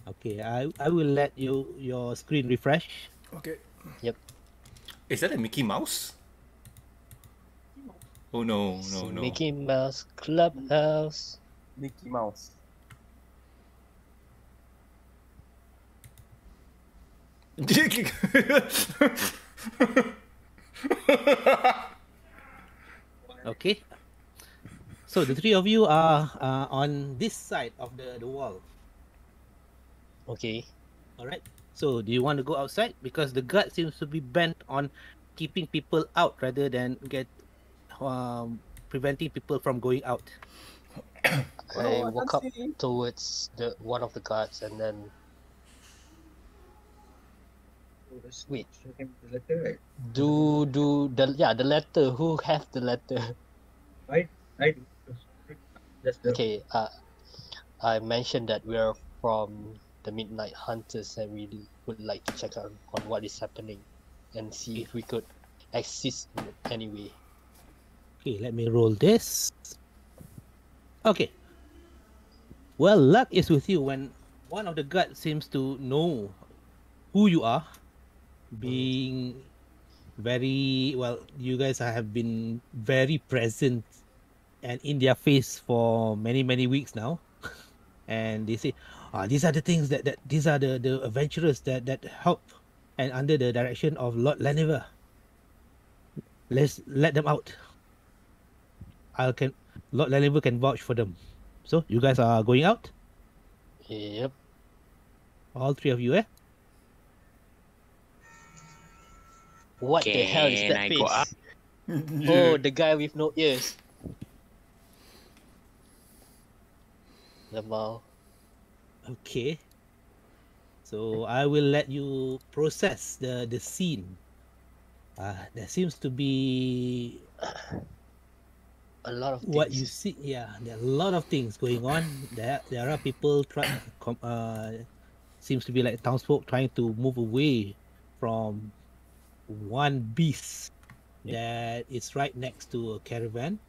B: Okay, I I will let you your screen refresh.
A: Okay.
D: Yep.
A: Is that a Mickey Mouse? Oh no, no, no.
D: Mickey Mouse Clubhouse.
E: Mickey Mouse.
B: Okay. So the three of you are uh, on this side of the, the wall.
D: Okay.
B: All right. So do you want to go outside because the guard seems to be bent on keeping people out rather than get um, preventing people from going out.
D: I walk up towards the one of the guards and then Wait.
G: the letter,
D: do do the yeah the letter. Who have the letter?
G: I do. That's
D: Okay. Uh, I mentioned that we are from the Midnight Hunters and we would like to check out on what is happening and see if we could assist in any way.
B: Okay, let me roll this. Okay. Well, luck is with you when one of the guards seems to know who you are, being very well. You guys have been very present and in their face for many many weeks now, and they say, "Ah, these are the things that, that these are the the adventurers that that help, and under the direction of Lord Laniver. Let's let them out." I can Lord Laniver can vouch for them. So you guys are going out,
D: Yep.
B: all three of you, eh?
D: What the hell is that
F: I
D: face? Oh, the guy with no ears. Lemau.
B: Okay. So I will let you process the the scene. Uh, there seems to be
D: A lot of things.
B: what you see. Yeah, there are a lot of things going on. There there are people trying. Uh, seems to be like townsfolk trying to move away from one beast that is right next to a caravan.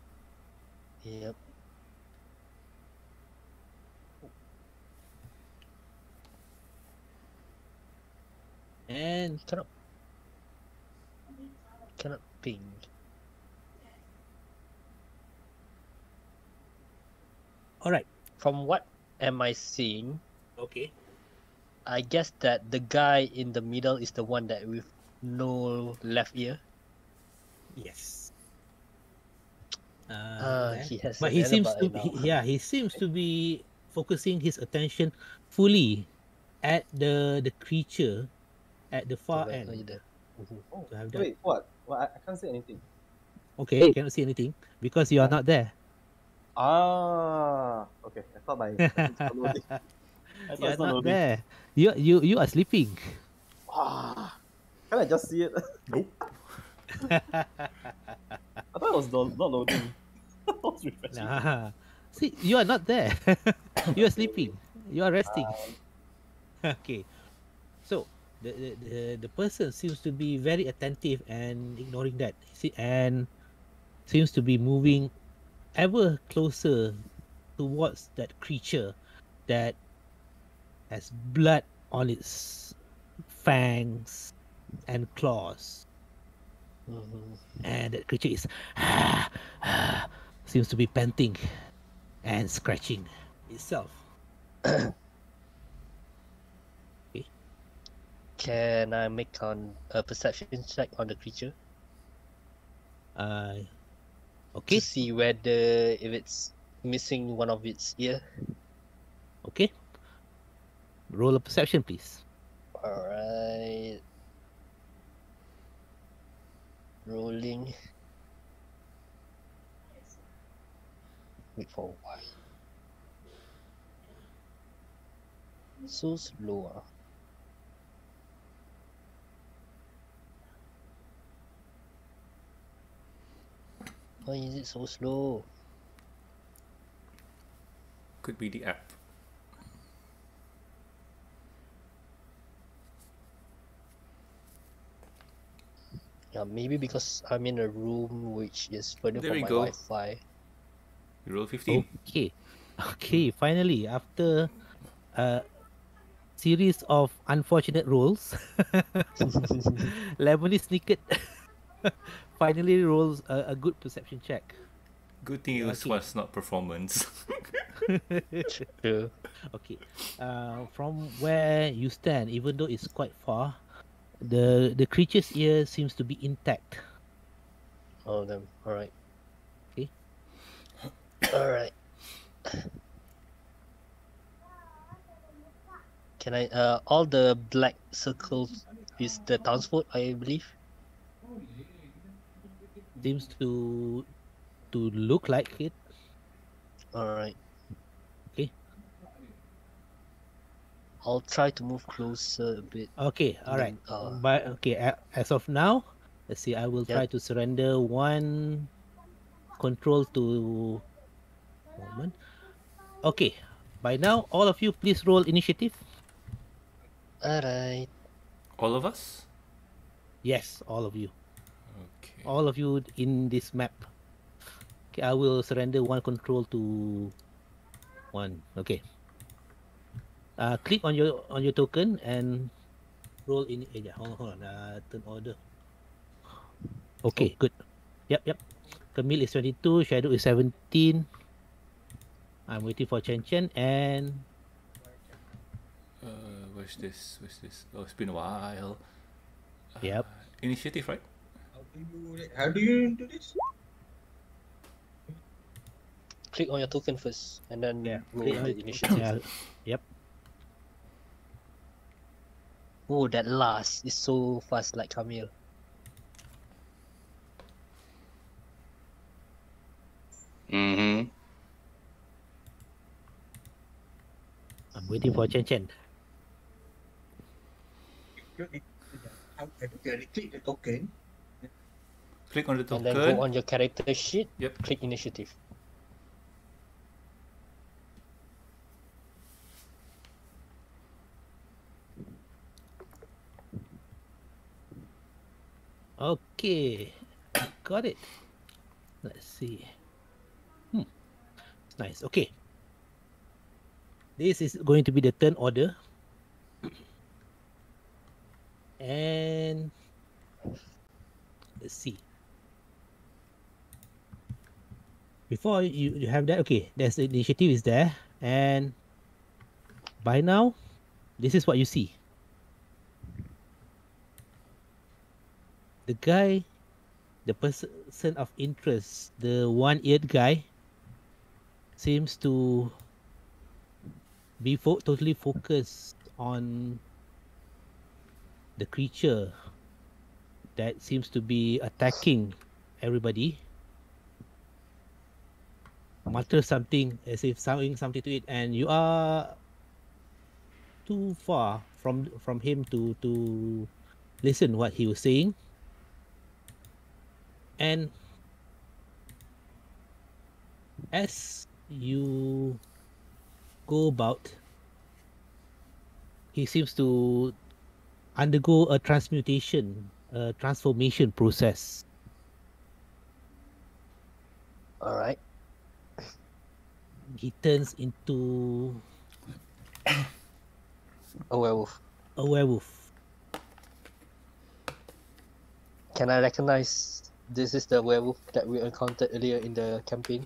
D: Yep.
B: And
D: Cannot. Cannot ping.
B: all right.
D: From what am I seeing?
B: Okay.
D: I guess that the guy in the middle is the one that with no left ear.
B: Yes.
D: Uh,
B: Uh,
D: he has.
B: but he seems to yeah he seems to be focusing his attention fully at the the creature at the far
D: Correct,
B: end
D: either. Mhm.
E: Oh,
B: to have that.
E: wait, what? Well, I, I can't see anything.
B: okay you cannot see anything because you are not there
E: Ah, okay. I thought my. I thought it's loading. I thought
B: you are
E: not
B: not there you you you are sleeping
E: Ah, can I just see it?
A: Nope.
E: I thought it was not, not loading. I was refreshing.
B: nah. see you are not there you are sleeping you are resting okay so the, the, the, person seems to be very attentive and ignoring that. See- and seems to be moving ever closer towards that creature that has blood on its fangs and claws.
D: Mhm.
B: and that creature is seems to be panting and scratching itself
D: Can I make on a perception check on the creature
B: uh okay
D: to see whether if it's missing one of its ear?
B: okay roll a perception please
D: Alright. Rolling. Wait for a while. So slow ah. Why is it so slow?
A: Could be the app.
D: Yeah, maybe because I'm in a room which is further
A: There
D: from my
A: go.
D: Wi-Fi.
A: You roll 15.
B: okay okay finally after a series of unfortunate rolls Lemony Snicket finally rolls a, a good perception check
A: Good thing it was,
B: Okay.
A: was not performance.
D: True.
B: Okay. Uh, from where you stand, even though it's quite far, the the creature's ear seems to be intact.
D: All of them. Alright.
B: Okay.
D: Alright. Can I uh all the black circles is the townsfolk, I believe?
B: seems to to look like it.
D: All right. Okay. I'll try to move closer a bit.
B: Okay. All right.
D: Then, uh,
B: but okay, as of now, let's see. I will
D: yep.
B: try to surrender one control to woman. Okay. By now, all of you, please roll initiative.
D: All right.
A: All of us.
B: Yes, all of you.
A: Okay.
B: All of you in this map. Okay, I will surrender one control to one. Okay. Uh, click on your on your token and roll in. Yeah, hold on, hold on. Uh, turn order. Okay, good. Yep, yep. Camille is 22, Shado is 17. I'm waiting for Chen Chen and
A: Uh, where's this? Where's this? Oh, it's been a while.
B: Yep.
A: Uh, initiative, right?
G: How do you do this?
D: Click on your token first and then
B: Yeah,
D: roll
B: click on
D: the initiative.
B: yeah, yep.
D: Oh, that last is so fast like Camille.
F: Mm-hmm.
B: I'm waiting for Chen Chen.
G: How can you click the token?
A: Click on the
D: And then go on your character sheet,
A: Yep.
D: click initiative.
B: Okay, got it. Let's see. Hmm, it's nice. Okay, this is going to be the turn order, and let's see. Before you, you have that, okay, there's the initiative is there, and by now, this is what you see. the guy, the person of interest, the one-eared guy, seems to be fo- totally focused on the creature that seems to be attacking everybody. Mutter something as if saying something to it, and you are too far from from him to to listen what he was saying and as you go about he seems to undergo a transmutation a transformation process
D: Alright.
B: He turns into
D: A werewolf.
B: a werewolf
D: Can I recognize this is the werewolf that we encountered earlier in the campaign?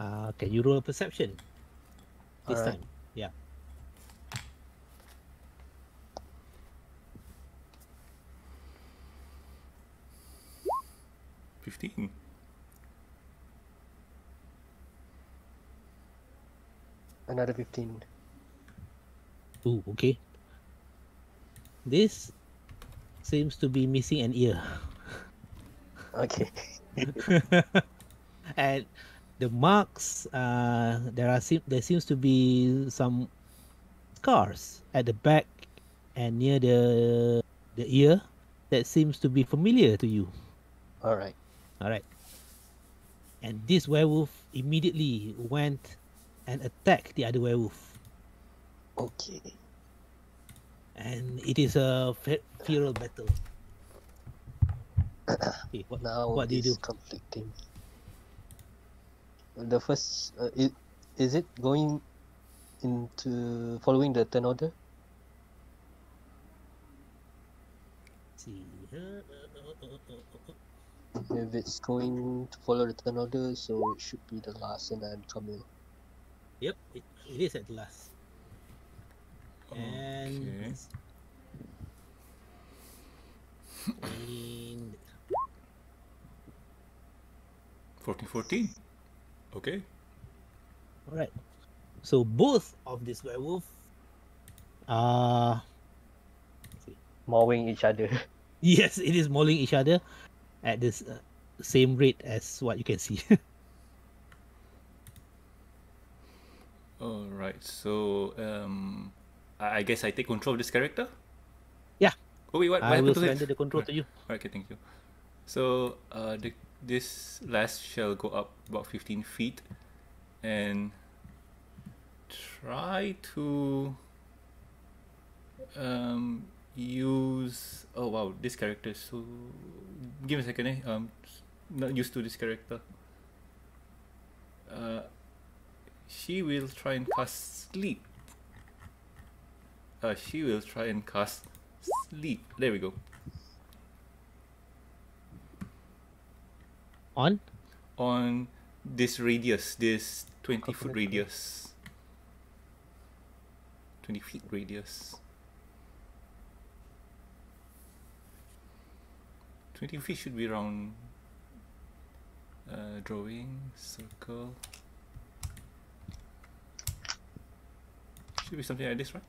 B: uh, can you roll a perception this
D: Alright.
B: time yeah
A: 15.
D: Another 15.
B: Ooh, okay this seems to be missing an ear
D: Okay.
B: and the marks uh there are seem there seems to be some scars at the back and near the the ear that seems to be familiar to you
D: Alright.
B: all right and this werewolf immediately went and attack the other werewolf
D: Okay.
B: and it is a fe- feral battle okay, what,
D: Now
B: what do you do
D: conflicting. The first uh, it is it going into following the turn order?
B: see
D: If it's going to follow the turn order, so it should be the last and then Camille.
B: Yep, it, it is at last. And
A: Okay.
B: and
A: 14, 14. Okay.
B: all right. So both of this werewolf are
D: Mauling each other.
B: yes, it is mauling each other at this uh, same rate as what you can see.
A: All right. So um, I guess I take control of this character.
B: Yeah.
A: Oh wait, what? what
B: I will surrender the control to you.
A: Okay, thank you. So, uh, the, this last shall go up about 15 feet and try to um, use. Oh wow, this character so. Give me a second, eh? Um, not used to this character. Uh, she will try and cast sleep. Uh, she will try and cast sleep. There we go.
B: On.
A: on this radius, this 20 foot radius. 20 feet radius. 20 feet should be around uh, drawing, circle. Should be something like this, right?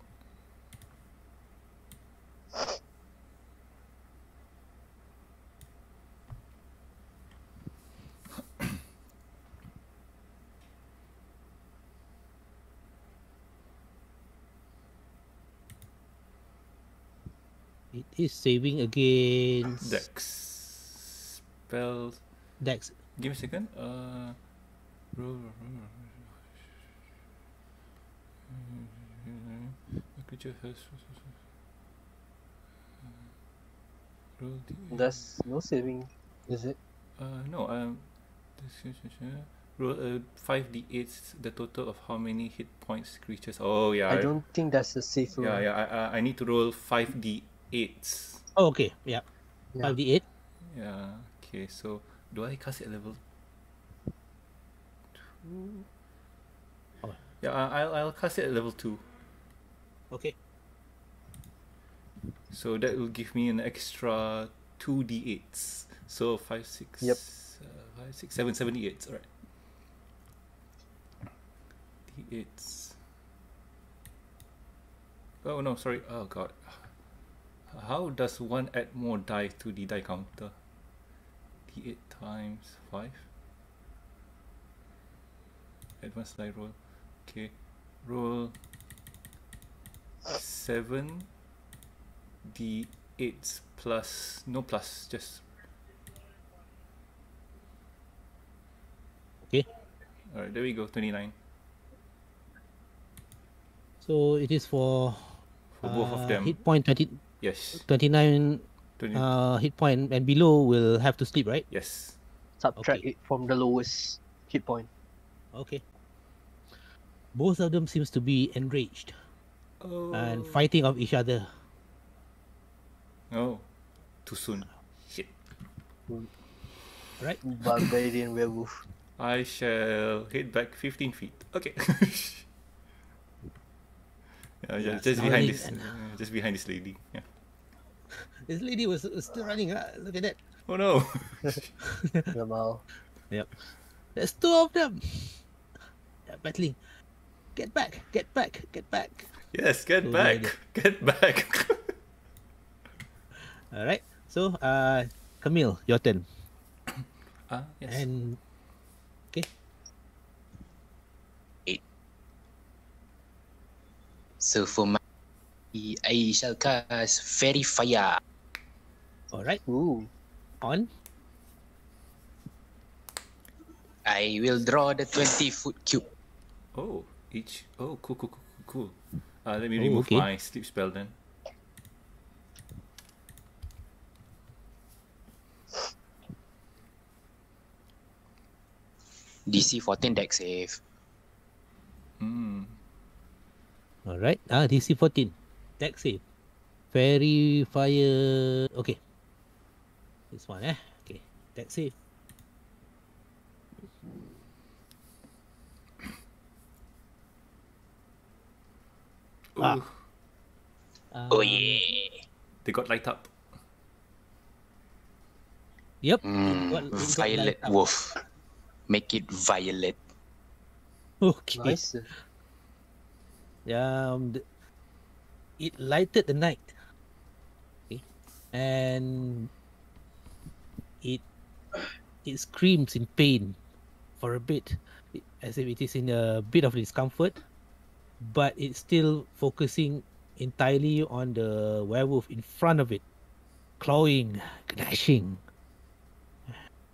B: It is saving against
A: Dex. Spells.
B: Dex.
A: Give me a second. Uh, roll, roll, roll. A creature has. Roll the.
D: That's no saving, is it?
A: Uh, no. Um. Roll a five d8. The total of how many hit points creatures. Oh yeah.
D: I don't think that's a safe roll.
A: Yeah, yeah. I, I I need to roll five d8s.
B: Oh, okay. Yeah.
D: Yeah.
B: 5d8.
A: Yeah. Okay. So do I cast it at level two?
B: Oh.
A: Yeah, I- I'll I'll cast it at level two.
B: Okay.
A: So that will give me an extra two d8s. So five, six,
D: Yep.
A: uh, five, six, seven, seven d8s. Alright. D8s. Oh no, sorry. Oh god. How does one add more die to the die counter? D8 times 5. Advanced die roll. Okay. Roll 7 d8 plus. No plus, just.
B: Okay.
A: Alright, there we go. 29.
B: So it is for
A: For both of
B: uh,
A: them.
B: hit point 20,
A: Yes.
B: 29
A: 20,
B: uh, hit point and below will have to sleep, right?
A: yes.
D: Subtract
B: Okay.
D: it from the lowest hit point.
B: Okay. Both of them seems to be enraged
A: Oh.
B: and fighting of each other.
A: Oh. Too soon. Shit.
B: Right?
D: Barbarian werewolf.
A: I shall hit back 15 feet. Okay. yeah, yeah,
B: Yeah,
A: just behind this,
B: and-
A: uh, just behind this lady. Yeah.
B: This lady was was still running. ah, Look at that.
A: Oh no.
D: Jamal.
B: There's two of them. They're battling. Get back! Get back! Get back!
A: Yes, get
B: Oh,
A: back. Get back.
B: All right. So, uh, Camille, your turn.
A: ah, yes.
B: And
F: So for my I shall cast Fairy Fire.
B: all right,
D: Ooh.
B: on.
F: I will draw the 20 foot cube.
A: oh, each. Oh, cool, cool, cool, cool. Cool. Uh, let me
B: Oh,
A: remove
B: okay.
A: my sleep spell then.
F: DC 14 Dex save.
A: Hmm.
B: All right. Ah, DC 14. Dex save. Faerie fire. Okay. This one, eh? Okay. Dex save. Ah. Um,
F: Oh yeah.
A: they got light up.
B: Yep.
F: Mm,
B: got- it got
F: violet
B: light up.
F: wolf. Make it violet.
B: Okay.
D: Nice.
B: Um, the, it lighted the night. Okay. And it it screams in pain for a bit, as if it is in a bit of discomfort, but it's still focusing entirely on the werewolf in front of it, clawing, gnashing,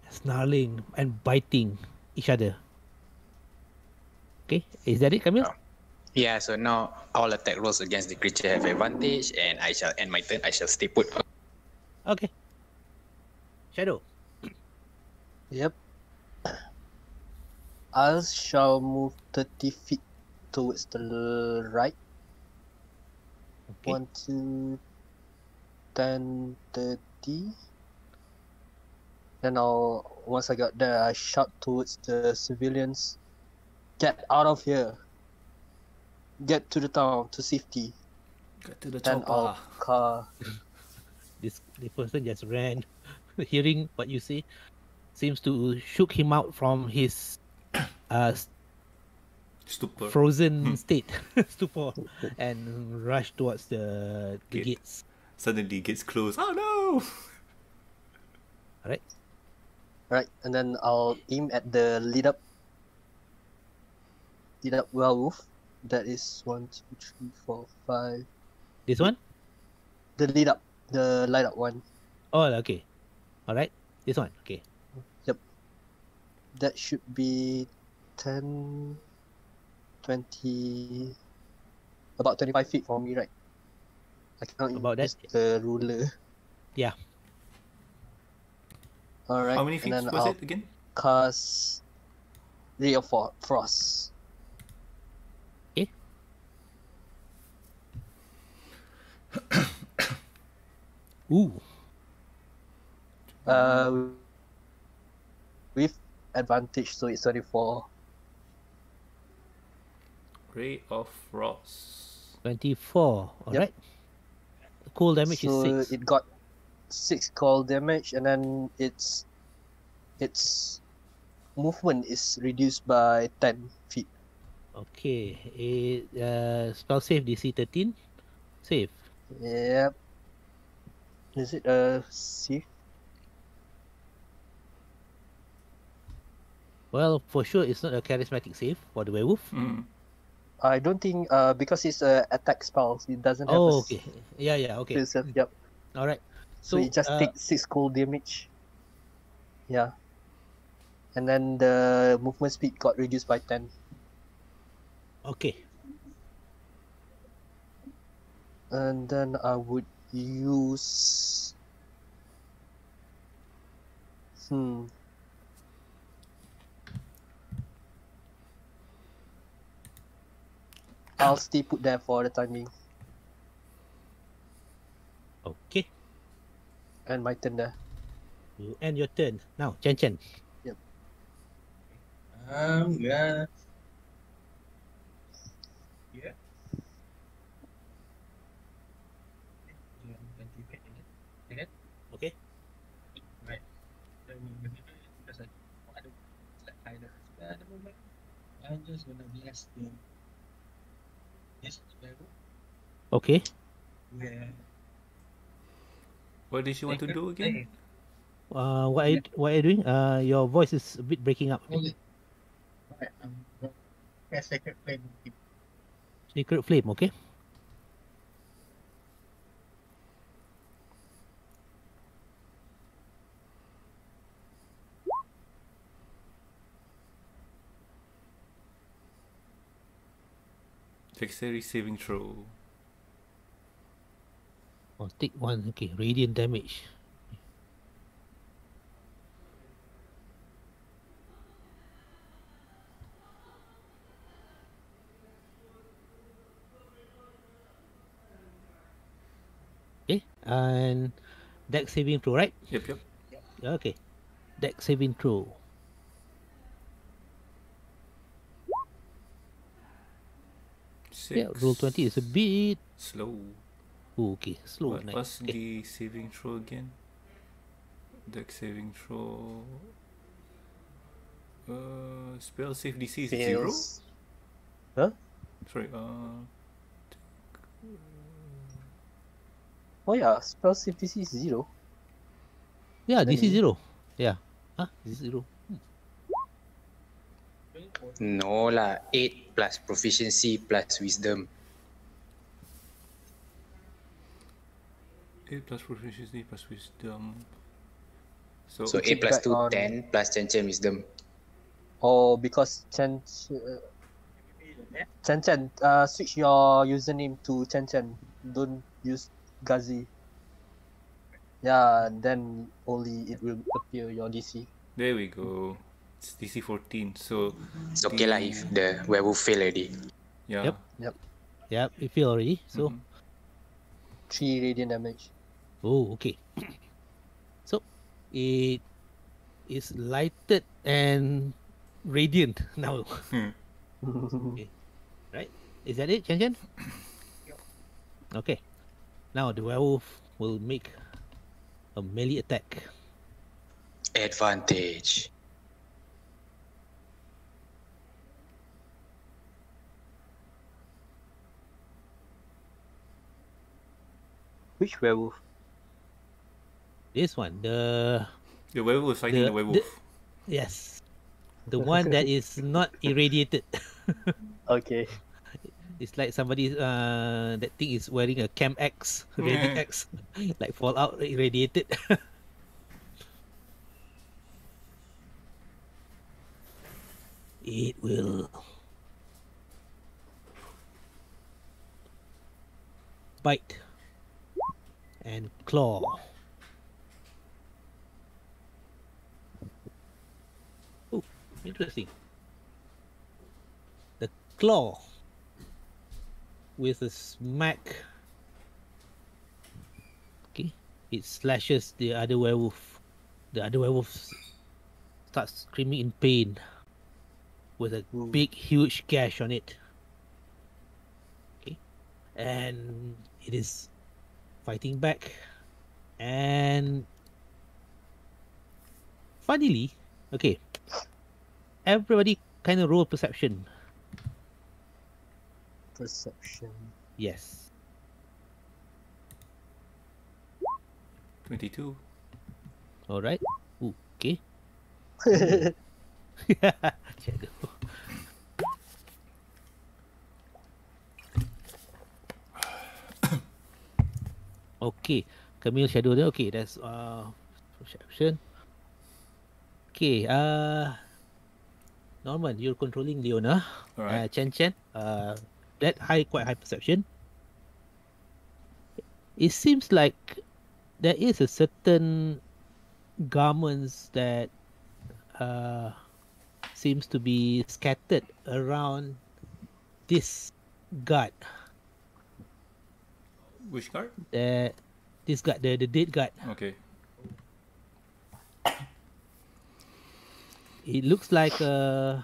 B: snarling, and biting each other. Okay, is that it, Camille?
F: Yeah, so now all attack rolls against the creature have advantage, and I shall end my turn. I shall stay put.
B: Okay. Shado.
D: Yep. I shall move 30 feet towards the right.
B: Okay.
D: One, two, 10, 30. Then I'll, once I got there, I shout towards the civilians Get out of here. Get to the town, to safety.
A: Get to the
D: Then
A: chopper.
D: car.
B: This the person just ran, hearing what you say, seems to shook him out from his uh
A: Stupor.
B: frozen hmm. state, stupor, and rush towards the the
A: Gate.
B: gates.
A: Suddenly gets closed. Oh no!
B: Alright.
D: Alright, and then I'll aim at the lead up lead up werewolf. That is one, two, three, four, five.
B: This one?
D: The lead up, the light up one.
B: Oh, okay. Alright. This one. Okay. Yep.
D: That should be 10, 20, about 25 feet from me, right? I cannot
B: About that?
D: the ruler.
B: Yeah.
D: Alright,
A: How many feet
D: then
A: was
D: I'll
A: it again?
D: cast Ray of Fro- Frost.
B: Ooh.
D: Uh, with advantage, so it's 34.
A: Ray of Frost.
B: 24. Alright. Cool damage
D: so
B: is 6.
D: it got 6 cold damage, and then its its movement is reduced by 10 feet.
B: Okay. It, uh, spell save DC 13. Save.
D: Yep. Is it a safe?
B: Well, for sure, it's not a charismatic save for the werewolf.
A: Mm.
D: I don't think uh because it's a attack spell, it doesn't have
B: Oh, okay. Yeah, yeah, okay.
D: skill Yep.
B: Alright.
D: So, it just
B: uh,
D: takes six cold damage. Yeah. And then the movement speed got reduced by ten.
B: Okay.
D: And then I would use Hmm. I'll stay put there for the time being.
B: Okay.
D: And my turn there.
B: You end your turn. Now, Chen Chen.
G: Um, yeah. Yeah.
B: Okay.
G: Right. I'm just gonna bless the
B: Okay.
G: where
A: What did you want to do again?
B: Uh, what are you, what are you doing? Uh, your voice is a bit breaking up.
G: Hold it. Right, sacred flame.
B: Sacred flame, okay?
A: Dexterity saving throw.
B: Oh, take one. Okay, radiant damage. Okay, and deck saving throw, right?
A: Yep, yep.
B: Okay, deck saving throw.
A: Six.
B: Yeah, roll twenty is a bit.
A: Slow.
B: Oh, okay, slow.
A: What was
B: Okay.
A: the saving throw again? Deck saving throw. Uh, spell save DC is zero.
D: Huh?
A: Sorry. Uh,
D: Oh yeah, spell save DC is zero.
B: Yeah, DC zero. Yeah. Huh? DC zero.
F: No lah, 8 plus proficiency plus wisdom.
A: 8 plus proficiency plus wisdom. So,
F: So 8 plus
D: back
F: 2,
D: on-
F: 10 plus Chen Chen wisdom.
D: Or because Chen uh, Chen Chen, uh, switch your username to Chen Chen. Don't use Gazi. Yeah, then only it will appear your DC.
A: there we go. It's DC 14. So,
F: It's okay lah if the werewolf fail already.
A: yeah.
B: Yep. Yeah, you feel already. So,
A: Mhm.
D: Three radiant damage.
B: Oh, okay. So, it is lighted and radiant now. Hmm. right? Is that it, Chen Chen? Okay. Now the werewolf will make a melee attack.
F: Advantage.
D: Which werewolf?
B: This one, the
A: The werewolf fighting the,
B: The-
A: werewolf.
B: yes, the one that is not irradiated.
D: Okay.
B: It's like somebody uh that thing is wearing a Cam X, Radiant X, like Fallout irradiated. it will bite and claw. Oh, interesting. The claw with a smack. Okay, it slashes the other werewolf. The other werewolf starts screaming in pain with a
D: Ooh.
B: big, huge gash on it. Okay, and it is fighting back, and funnily, okay, everybody kind of roll perception.
D: Perception.
B: Yes.
A: 22.
B: All right. Ooh, okay. Shado. okay, Camille Shado there. Okay, that's uh perception. Okay, uh Norman, you're controlling Leona. Uh, Chen Chen, uh that high quite high perception. It seems like there is a certain garments that uh, seems to be scattered around this guard.
A: Which guard?
B: The this guard, the, the dead guard.
A: Okay.
B: It looks like uh,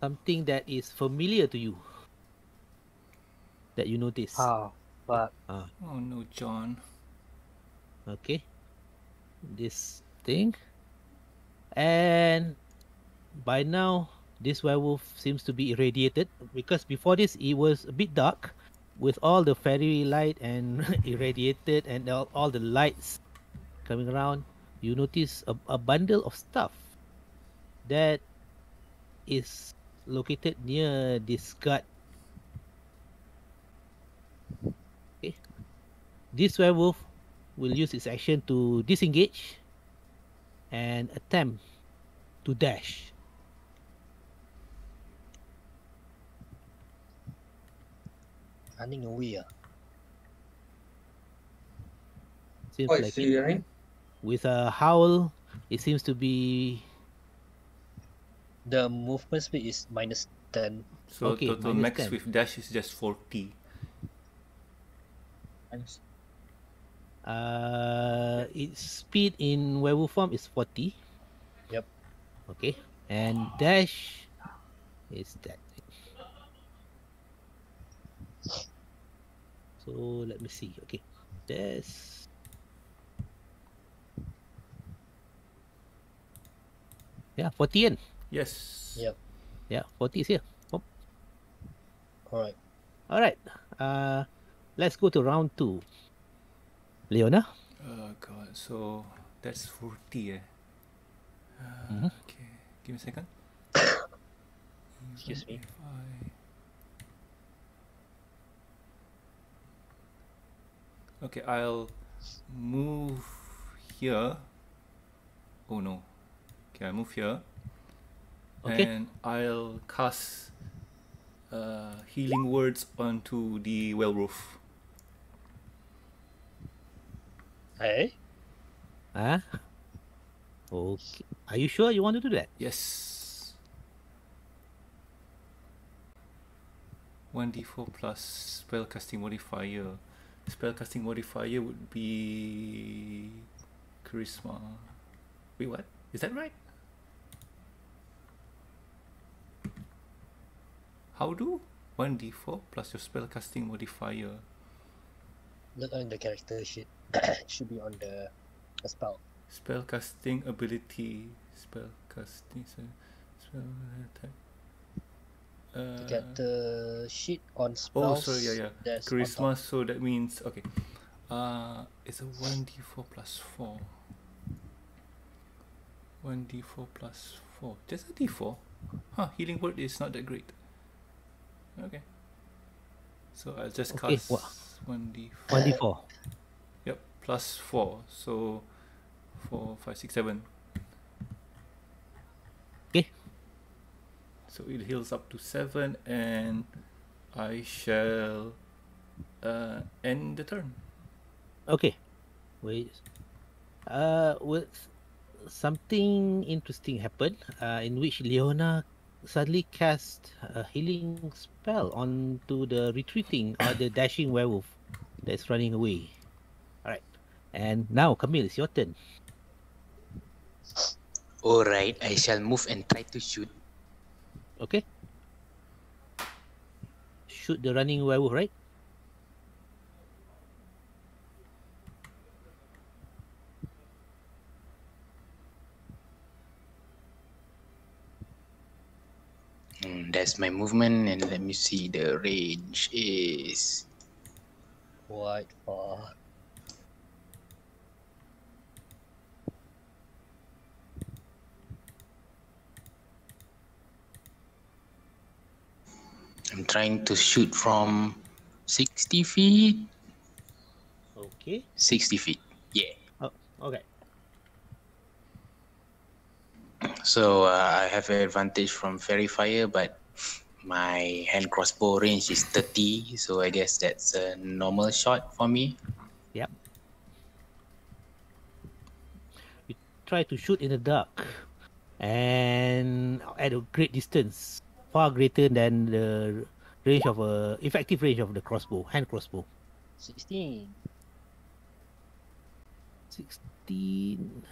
B: something that is familiar to you. That you notice.
D: ah, but
A: Oh no, John.
B: okay this thing and by now this werewolf seems to be irradiated because before this it was a bit dark with all the fairy light and irradiated and all, all the lights coming around you notice a, a bundle of stuff that is located near this gut okay this werewolf will use its action to disengage and attempt to dash.
D: running away ah.
B: Seems
G: Oh,
B: like
G: see,
B: it.
G: right?
B: With a howl, it seems to be
D: The movement speed is minus ten.
A: So
B: Okay,
A: total
B: minus
A: max
B: 10.
A: with dash is just 40.
G: Nice.
B: uh its speed in werewolf form is 40.
D: Yep.
B: Okay. And dash is that. So let me see. Okay. Dash Yeah, 40 kan?
A: Yes.
D: Yep.
B: Yeah, 40 is here. Oh,
D: Alright.
B: Alright. Uh, let's go to round two. Leona?
A: Oh god, so that's 40 eh? Uh,
B: Mhm.
A: Okay, give me a second.
D: Excuse me.
A: I... Okay, I'll move here. Oh no. Okay, I move here.
B: Okay.
A: And I'll cast uh, healing words onto the werewolf.
D: Hey,
B: Huh? Okay. Are you sure you want to do that?
A: Yes. 1d4 plus spellcasting modifier. Spellcasting modifier would be charisma. Wait, what? Is that right? How do? 1d4 plus your spellcasting modifier.
D: look on the character sheet. it should be on the, the spell.
A: Spellcasting ability. Spellcasting. Spell attack. Uh,
D: the sheet on spells.
A: Oh, sorry, yeah, yeah.
D: there's
A: Charisma, so that means okay. Uh it's a one D four plus four. One D four plus four. Just a D four. Huh, healing word is not that great. Okay. So I'll just
B: Okay,
A: cast
B: wha-
A: one D
B: One d four.
A: Yep, plus four. So four, five, six, seven.
B: Okay.
A: So it heals up to seven and I shall uh end the turn.
B: Okay. Wait. Uh, well, something interesting happened. Uh, in which Leona suddenly cast a healing spell onto the retreating or the dashing werewolf that's running away. Alright. And now, Camille, it's your turn.
F: Alright, I shall move and try to shoot.
B: Okay. Shoot the running werewolf, right?
F: Hmm, that's my movement, and let me see. The range is
D: Quite far.
F: I'm trying to shoot from 60 feet.
B: Okay.
F: 60 feet. Yeah.
B: oh Okay.
F: So uh, I have an advantage from Faerie Fire, but my hand crossbow range is 30, so I guess that's a normal shot for me. Yep.
B: You try to shoot in the dark and at a great distance, far greater than the range of a effective range of the crossbow, hand crossbow.
D: 16.
B: 16.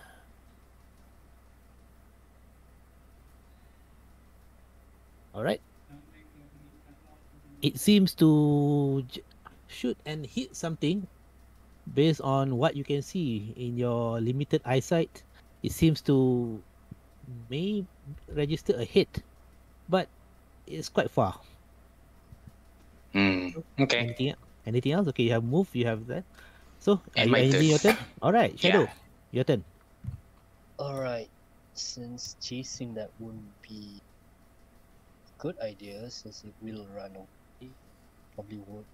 B: All right. It seems to j- shoot and hit something based on what you can see in your limited eyesight. It seems to may register a hit, but it's quite far.
F: Hmm. Okay.
B: Anything, anything else? Okay, you have move, you have that. So, are
F: And
B: you
F: my
B: ending your turn? All right, Shado,
F: Yeah.
B: your turn.
D: Alright. Since chasing that wouldn't be a good idea since it will run away. Probably won't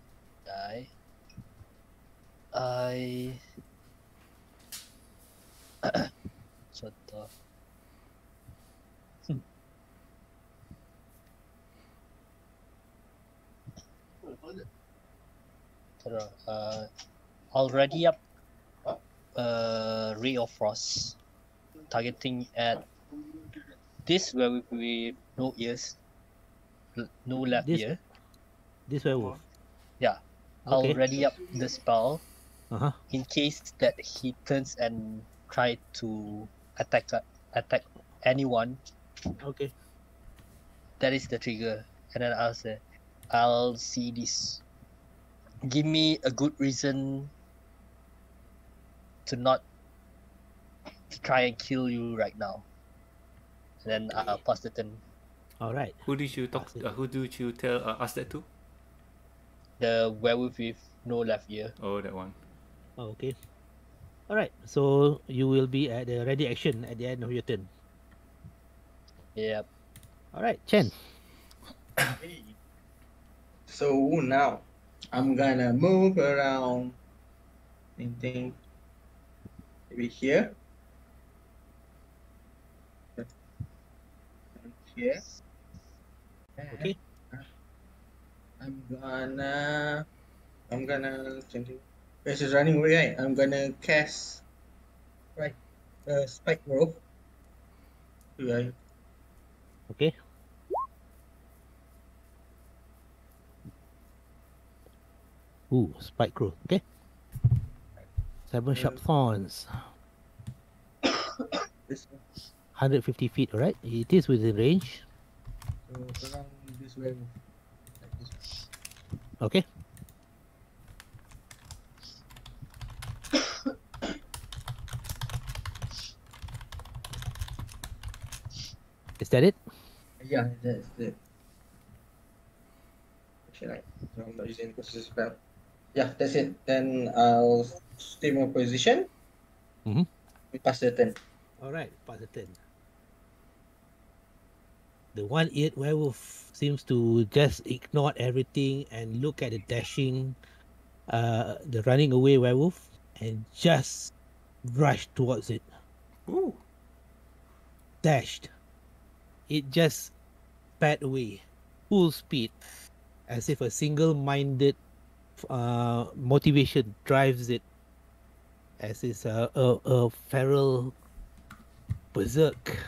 D: die. I so tough. Tara, uh, I'll ready up uh, Ray of Frost, targeting at this where we, we no ears, no left
B: This-
D: ear.
B: This werewolf. Yeah.
D: I'll
B: Okay.
D: ready up the spell
B: Uh huh.
D: in case that he turns and try to attack uh, attack anyone.
B: Okay.
D: That is the trigger, and then I'll say, I'll see this. Give me a good reason to not to try and kill you right now. And then I'll pass the turn.
B: All right.
A: Who did you talk? Uh, who did you tell? Uh, ask that to?
D: The werewolf with no left ear.
A: Oh, that one.
B: Oh, okay. All right. So you will be at the ready action at the end of your turn.
D: Yep.
B: All right, Chen.
H: So now I'm gonna move around
G: Anything maybe here. And here.
B: Okay.
G: I'm gonna I'm gonna This is running away, right? I'm gonna cast right uh spike growth. Yeah.
B: Okay. Ooh, spike growth. Okay. Seven sharp thorns.
G: This one.
B: 150 feet, alright? It is within range.
G: So around this way. Like.
B: Okay. Is that it?
G: Yeah, that's it. Actually, right. So I'm not using because spell. Yeah, that's it. Then I'll stay my position.
B: Mhm.
G: We pass the turn.
B: Alright, pass the turn. The one-eared werewolf seems to just ignore everything and look at the dashing, uh, the running away werewolf and just rush towards it.
A: Ooh.
B: dashed. It just sped away, full speed, as if a single-minded uh, motivation drives it, as is a, a, a feral berserk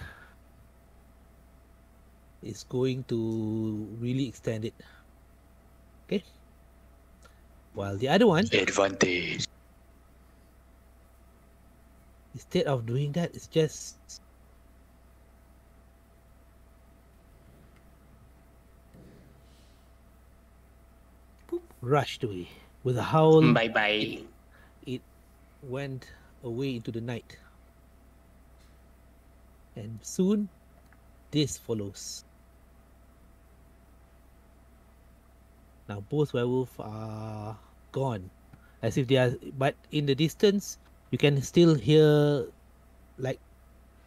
B: is going to really extend it. Okay. While the other one,
F: Advantage.
B: instead of doing that, it's just rushed away with a howl.
F: Bye bye.
B: It went away into the night, and soon this follows. Now both werewolf are gone, as if they are. But in the distance, you can still hear, like,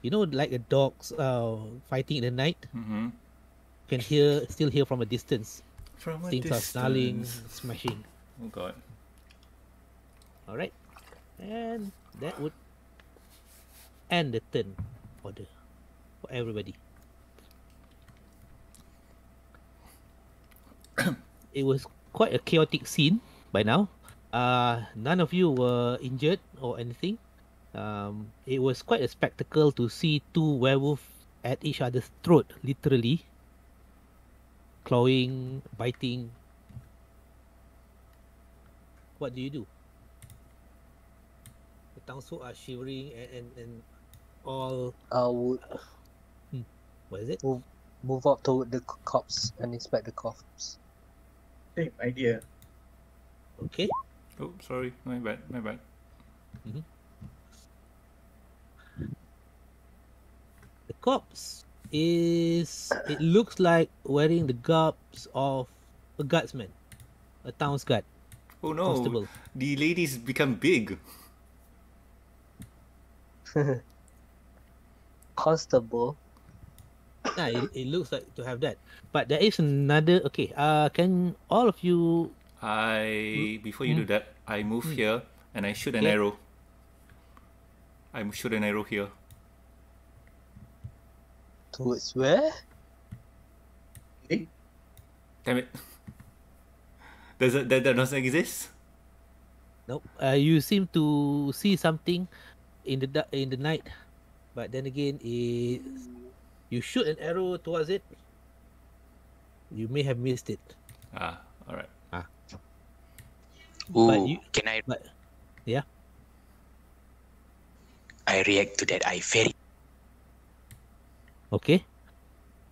B: you know, like a dogs uh fighting in the night.
A: Mm-hmm.
B: You can hear still hear from a distance.
A: From a
B: Things are snarling,
A: distance.
B: smashing.
A: Oh god.
B: All right, and that would end the turn order for everybody. It was quite a chaotic scene by now. Uh, none of you were injured or anything. Um, it was quite a spectacle to see two werewolves at each other's throat, literally. Clawing, biting. What do you do? The townsfolk are shivering and, and, and all.
D: I would
B: What is it?
D: move move up toward the corpse and inspect the corpse.
G: Same idea.
B: Okay.
A: Oh, sorry. My bad. My bad. Mm-hmm.
B: The corpse is. It looks like wearing the garbs of a guardsman, a town's guard,
A: Oh no.
B: constable.
A: The ladies become big.
D: Constable.
B: Yeah, it, it looks like to have that. But there is another. Okay. Uh, can all of you?
A: I before you do that, I move
B: Mm.
A: here and I shoot an
B: Okay.
A: arrow. I shoot an arrow here.
D: Towards where?
A: Damn it. Does it that, that doesn't exist?
B: Nope. Uh, you seem to see something in the da- in the night, but then again, it you shoot an arrow towards it. You may have missed it.
A: Ah, alright.
F: Ooh,
B: But you-
F: can I?
B: but- yeah.
F: I react to that. I very.
B: Okay.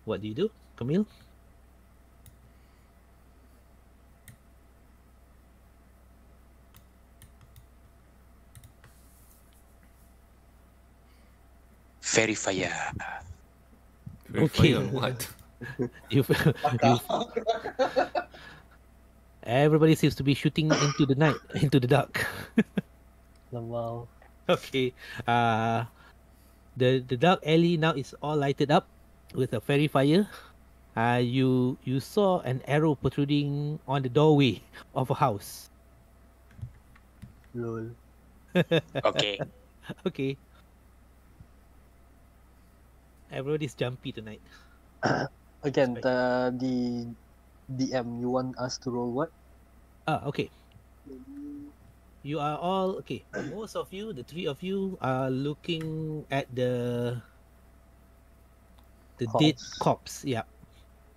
B: What do you do, Camille?
F: Faerie Fire.
A: Very
B: Okay.
A: fire on what?
B: You, you everybody seems to be shooting into the night, into the dark.
D: Wow.
B: Okay. Uh the the dark alley now is all lighted up with a Faerie Fire. Uh you you saw an arrow protruding on the doorway of a house.
D: Lol.
F: Okay.
B: okay. Everybody's jumpy tonight.
D: Again,
B: Right.
D: the the DM. You want us to roll what?
B: Ah, okay. You are all okay. Most of you, the three of you, are looking at the the dead corpse. Yeah,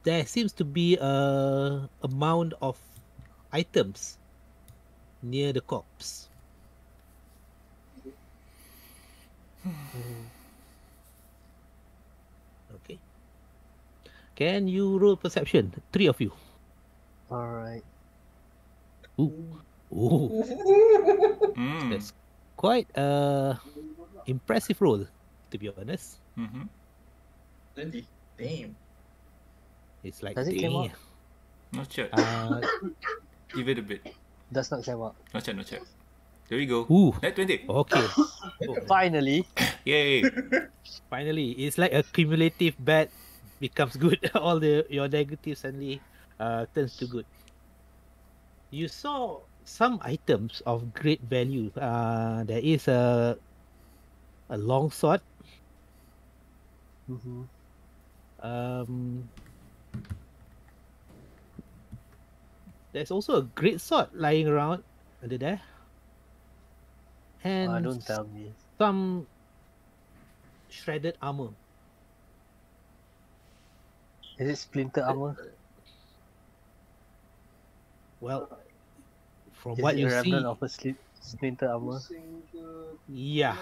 B: there seems to be a a mound of items near the corpse. Okay. Can you roll perception? Three of you.
D: All right.
B: Ooh. Ooh.
A: Mm.
B: That's quite a impressive role, to be honest.
A: Mm-hmm.
G: Twenty. Damn.
B: It's like
D: Does it came
B: damn.
D: out?
A: Not yet.
B: Uh,
A: Give it a bit.
D: Does not come out.
A: Not yet, not yet. There we go.
B: ooh.
A: Net 20.
B: Okay. Oh,
D: Finally.
A: Yay.
B: finally, it's like a cumulative bad becomes good. All the your negative suddenly uh, turns to good. You saw some items of great value. Uh, there is a a long sword.
D: Mm-hmm.
B: Um, there's also a great sword lying around under there. And
D: Ah, don't tell me.
B: some shredded armor.
D: Is it splinter armor?
B: Well, from
D: Is
B: what you see,
D: of a splinter armor?
B: yeah,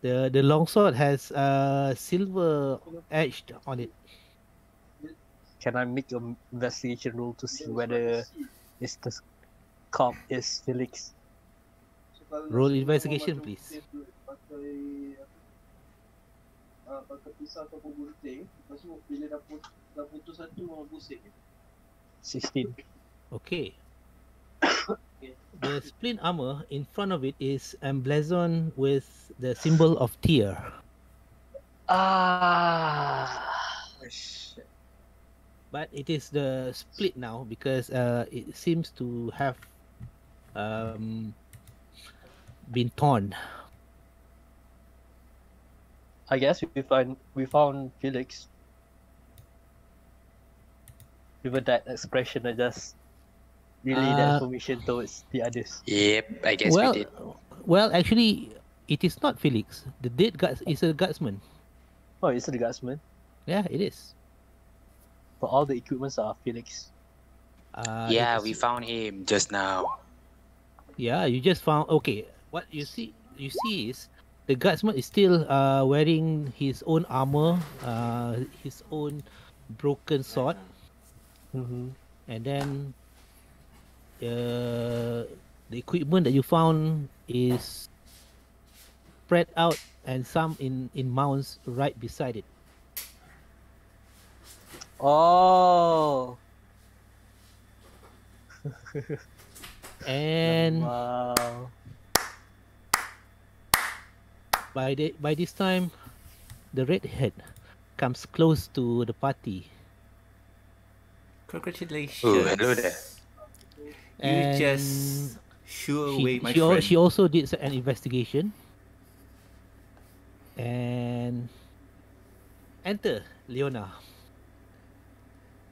B: the the longsword has uh silver edged on it.
D: Can I make an investigation roll to see whether it's the cop is Felix?
B: Roll investigation, please.
H: Ah, pakai pisau ataupun gunting Lepas tu bila dah, put, dah putus satu orang pusing
D: 16.
B: Okay. the splint armor in front of it is emblazoned with the symbol of tear.
D: Ah.
G: Oh,
B: but it is the split now because uh, it seems to have um, been torn.
D: I guess we find we found Felix. With that expression, I just relay
B: Uh,
D: that information towards the others.
F: Yep, I guess
B: well,
F: we did.
B: well, actually, it is not Felix. The dead guards is a guardsman.
D: Oh, it's a guardsman.
B: Yeah, it is.
D: But all the equipments are Felix.
B: Uh,
F: yeah, we found him just now.
B: Yeah, you just found. Okay, what you see, you see is the guardsman is still uh, wearing his own armor, uh, his own broken sword,
D: Mm-hmm.
B: and then uh, the equipment that you found is spread out and some in in mounds right beside it.
D: Oh.
B: And
D: wow.
B: By the by this time, the redhead comes close to the party.
A: Congratulations.
F: Oh, hello there.
A: You
B: And
A: just shoo
B: she,
A: away my
B: she, al-
A: friend.
B: she also did an investigation and enter Leona.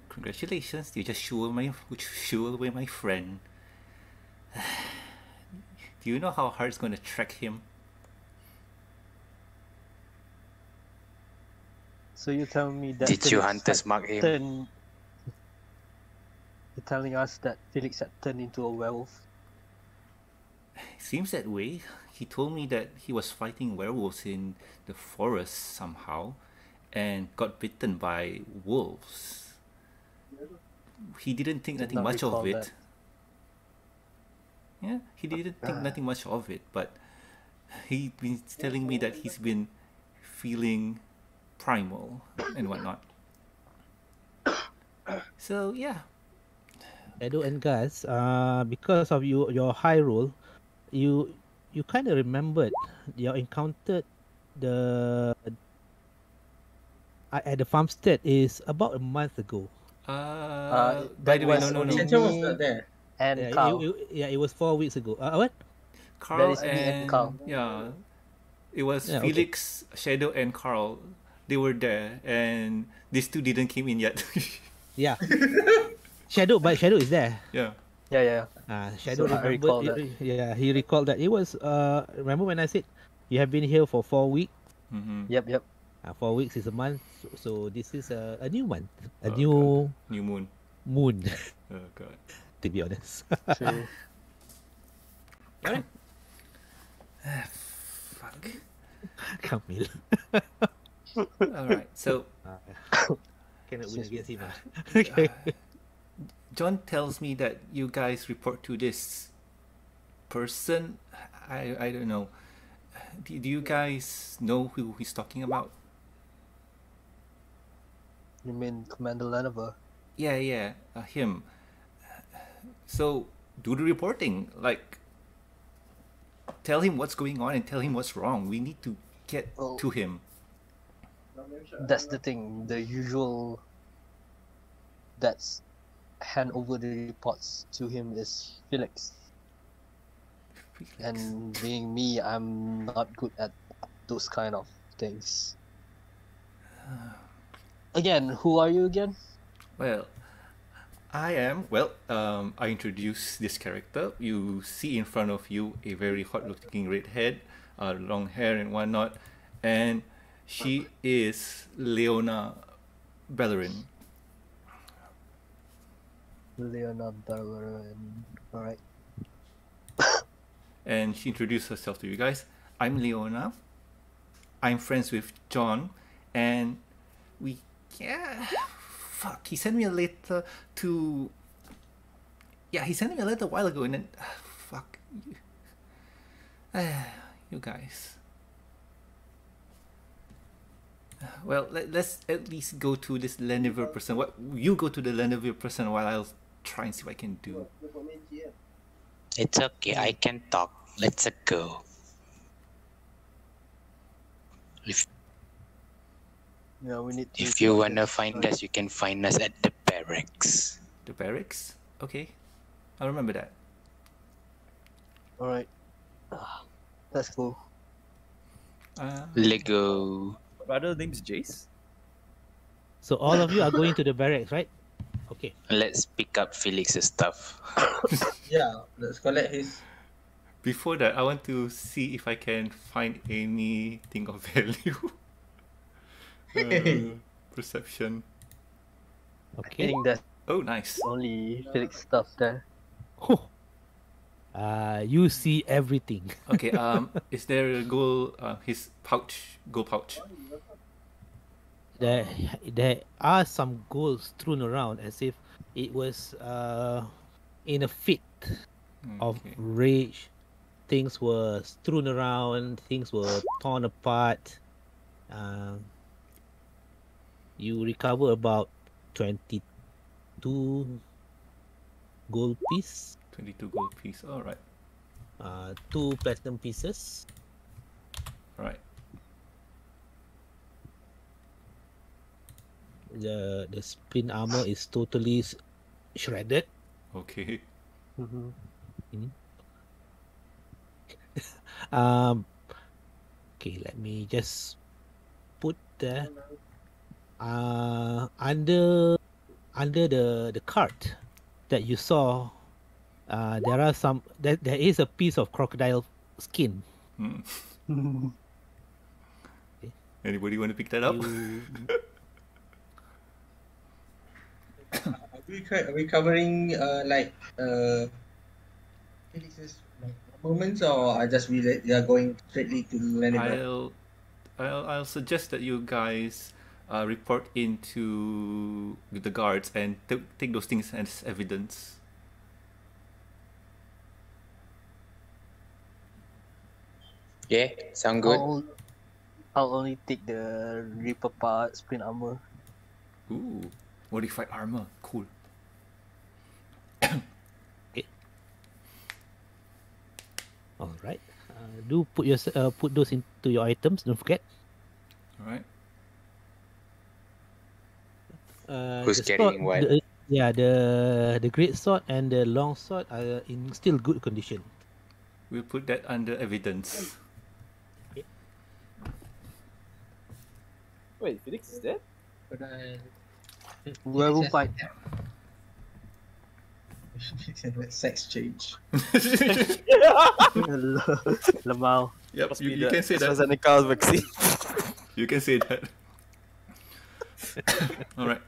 A: Congratulations, you just shoo away my shoo away my friend. Do you know how hard it's going to track him?
D: So you tell me that
F: Did you
D: Felix
F: hunters mark him?
D: turned- You're telling us that Felix had turned into a werewolf.
A: Seems that way. He told me that he was fighting werewolves in the forest somehow and got bitten by wolves. He didn't think
D: Did
A: nothing
D: not
A: much of it.
D: that.
A: Yeah, he didn't think ah. nothing much of it, but he's been telling me that he's been feeling primal and whatnot. So yeah,
B: Edo and Gus, uh, because of you your high roll, you you kind of remembered you encountered the uh, at the farmstead is about a month ago.
A: uh, by the way, no, no, no.
D: only-
G: was not there.
D: And
B: Yeah,
D: Karl.
B: it, it- yeah, it was four weeks ago. Uh, what?
D: Karl
A: and
D: and Karl.
A: yeah, it was
B: Yeah, okay.
A: Felix, Shado, and Karl. They were there, and these two didn't came in yet.
B: Yeah. Shado, but Shado is there.
A: yeah.
D: Yeah, yeah.
B: Uh, Shado
D: So I
B: remembered.
D: recall
B: yeah, he recalled that it was. Uh, remember when I said you have been here for four weeks?
A: hmm
D: Yep, yep.
B: Uh, four weeks is a month, so, so this is a, a new month, a
A: Oh,
B: new
A: New moon.
B: moon.
A: Oh god.
B: to be honest.
D: True.
A: Fuck.
B: Kamil.
A: All right. So
B: Cannot win against him.
A: uh, John tells me that you guys report to this person. I I don't know. Do, do you guys know who he's talking about?
D: You mean Commander Lenover?
A: Yeah, yeah, uh, him. So do the reporting. Like, tell him what's going on and tell him what's wrong. We need to get
D: Oh.
A: to him.
D: That's the thing. The usual. That's hand over the reports to him is Felix.
A: Felix.
D: And being me, I'm not good at those kind of things. Again, who are you again?
A: Well, I am. Well, um, I introduce this character. You see in front of you a very hot-looking redhead, uh, long hair and whatnot, and she is Leona Beleren.
D: Leona Barbaran. Alright.
A: and she introduced herself to you guys. I'm Leona. I'm friends with John, and we yeah. Fuck, he sent me a letter to. Yeah, he sent me a letter a while ago, and then fuck you. you guys. Well, let, let's at least go to this Leniver person. What you go to the Leniver person while I'll try and see what I can do.
F: It's okay, I can talk. Let's go. If
D: Yeah, we need to.
F: if you wanna find us, you can find us at the barracks.
A: The barracks. Okay, I'll remember that.
D: Alright. Ah, Let's go.
A: Uh,
F: Lego.
E: Brother name is Jace.
B: So all of you are going to the barracks, right? Okay.
F: Let's pick up Felix's stuff.
G: Yeah, let's collect his.
A: Before that, I want to see if I can find anything of value. Uh, perception.
D: I
B: Okay.
D: think that's
A: Oh, nice.
D: only Felix stuff there.
B: Oh. Uh, you see everything.
A: Okay. Um, is there a gold? Uh, his pouch, gold pouch.
B: There, there are some gold strewn around as if it was uh, in a fit of rage. Things were strewn around. Things were torn apart. Um, you recover about twenty-two gold piece,
A: Twenty-two gold piece. All right.
B: uh, two platinum pieces,
A: All right.
B: the the splint armor is totally shredded.
A: Okay.
D: Mm-hmm.
B: Um, okay, let me just put the uh under under the the cart that you saw. Uh, there are some there, there is a piece of crocodile skin.
A: Hmm. Anybody want to pick that up?
B: You,
G: Are we are we covering uh, like uh, Felix's like, moments or are just we let- are going straightly to Leniver?
A: I'll, I'll, I'll suggest that you guys uh, report into the guards and t- take those things as evidence.
F: Yeah, sound good.
D: I'll, I'll only take the Reaper part, Sprint Armor.
A: Ooh, modified armor. Cool.
B: all right. Uh, do put your uh, put those into your items. Don't forget.
A: All right.
B: Uh,
F: Who's
B: sword,
F: what?
B: the- yeah, the the great sword and the long sword are in still good condition.
A: We'll put that under evidence.
E: Wait, Felix is dead?
G: But uh, I.
D: Werewolf fight.
G: Sex change.
D: Lemau.
A: Yep, you,
C: be
A: you
C: the
A: can say that.
C: AstraZeneca vaccine.
A: You can say that. All right.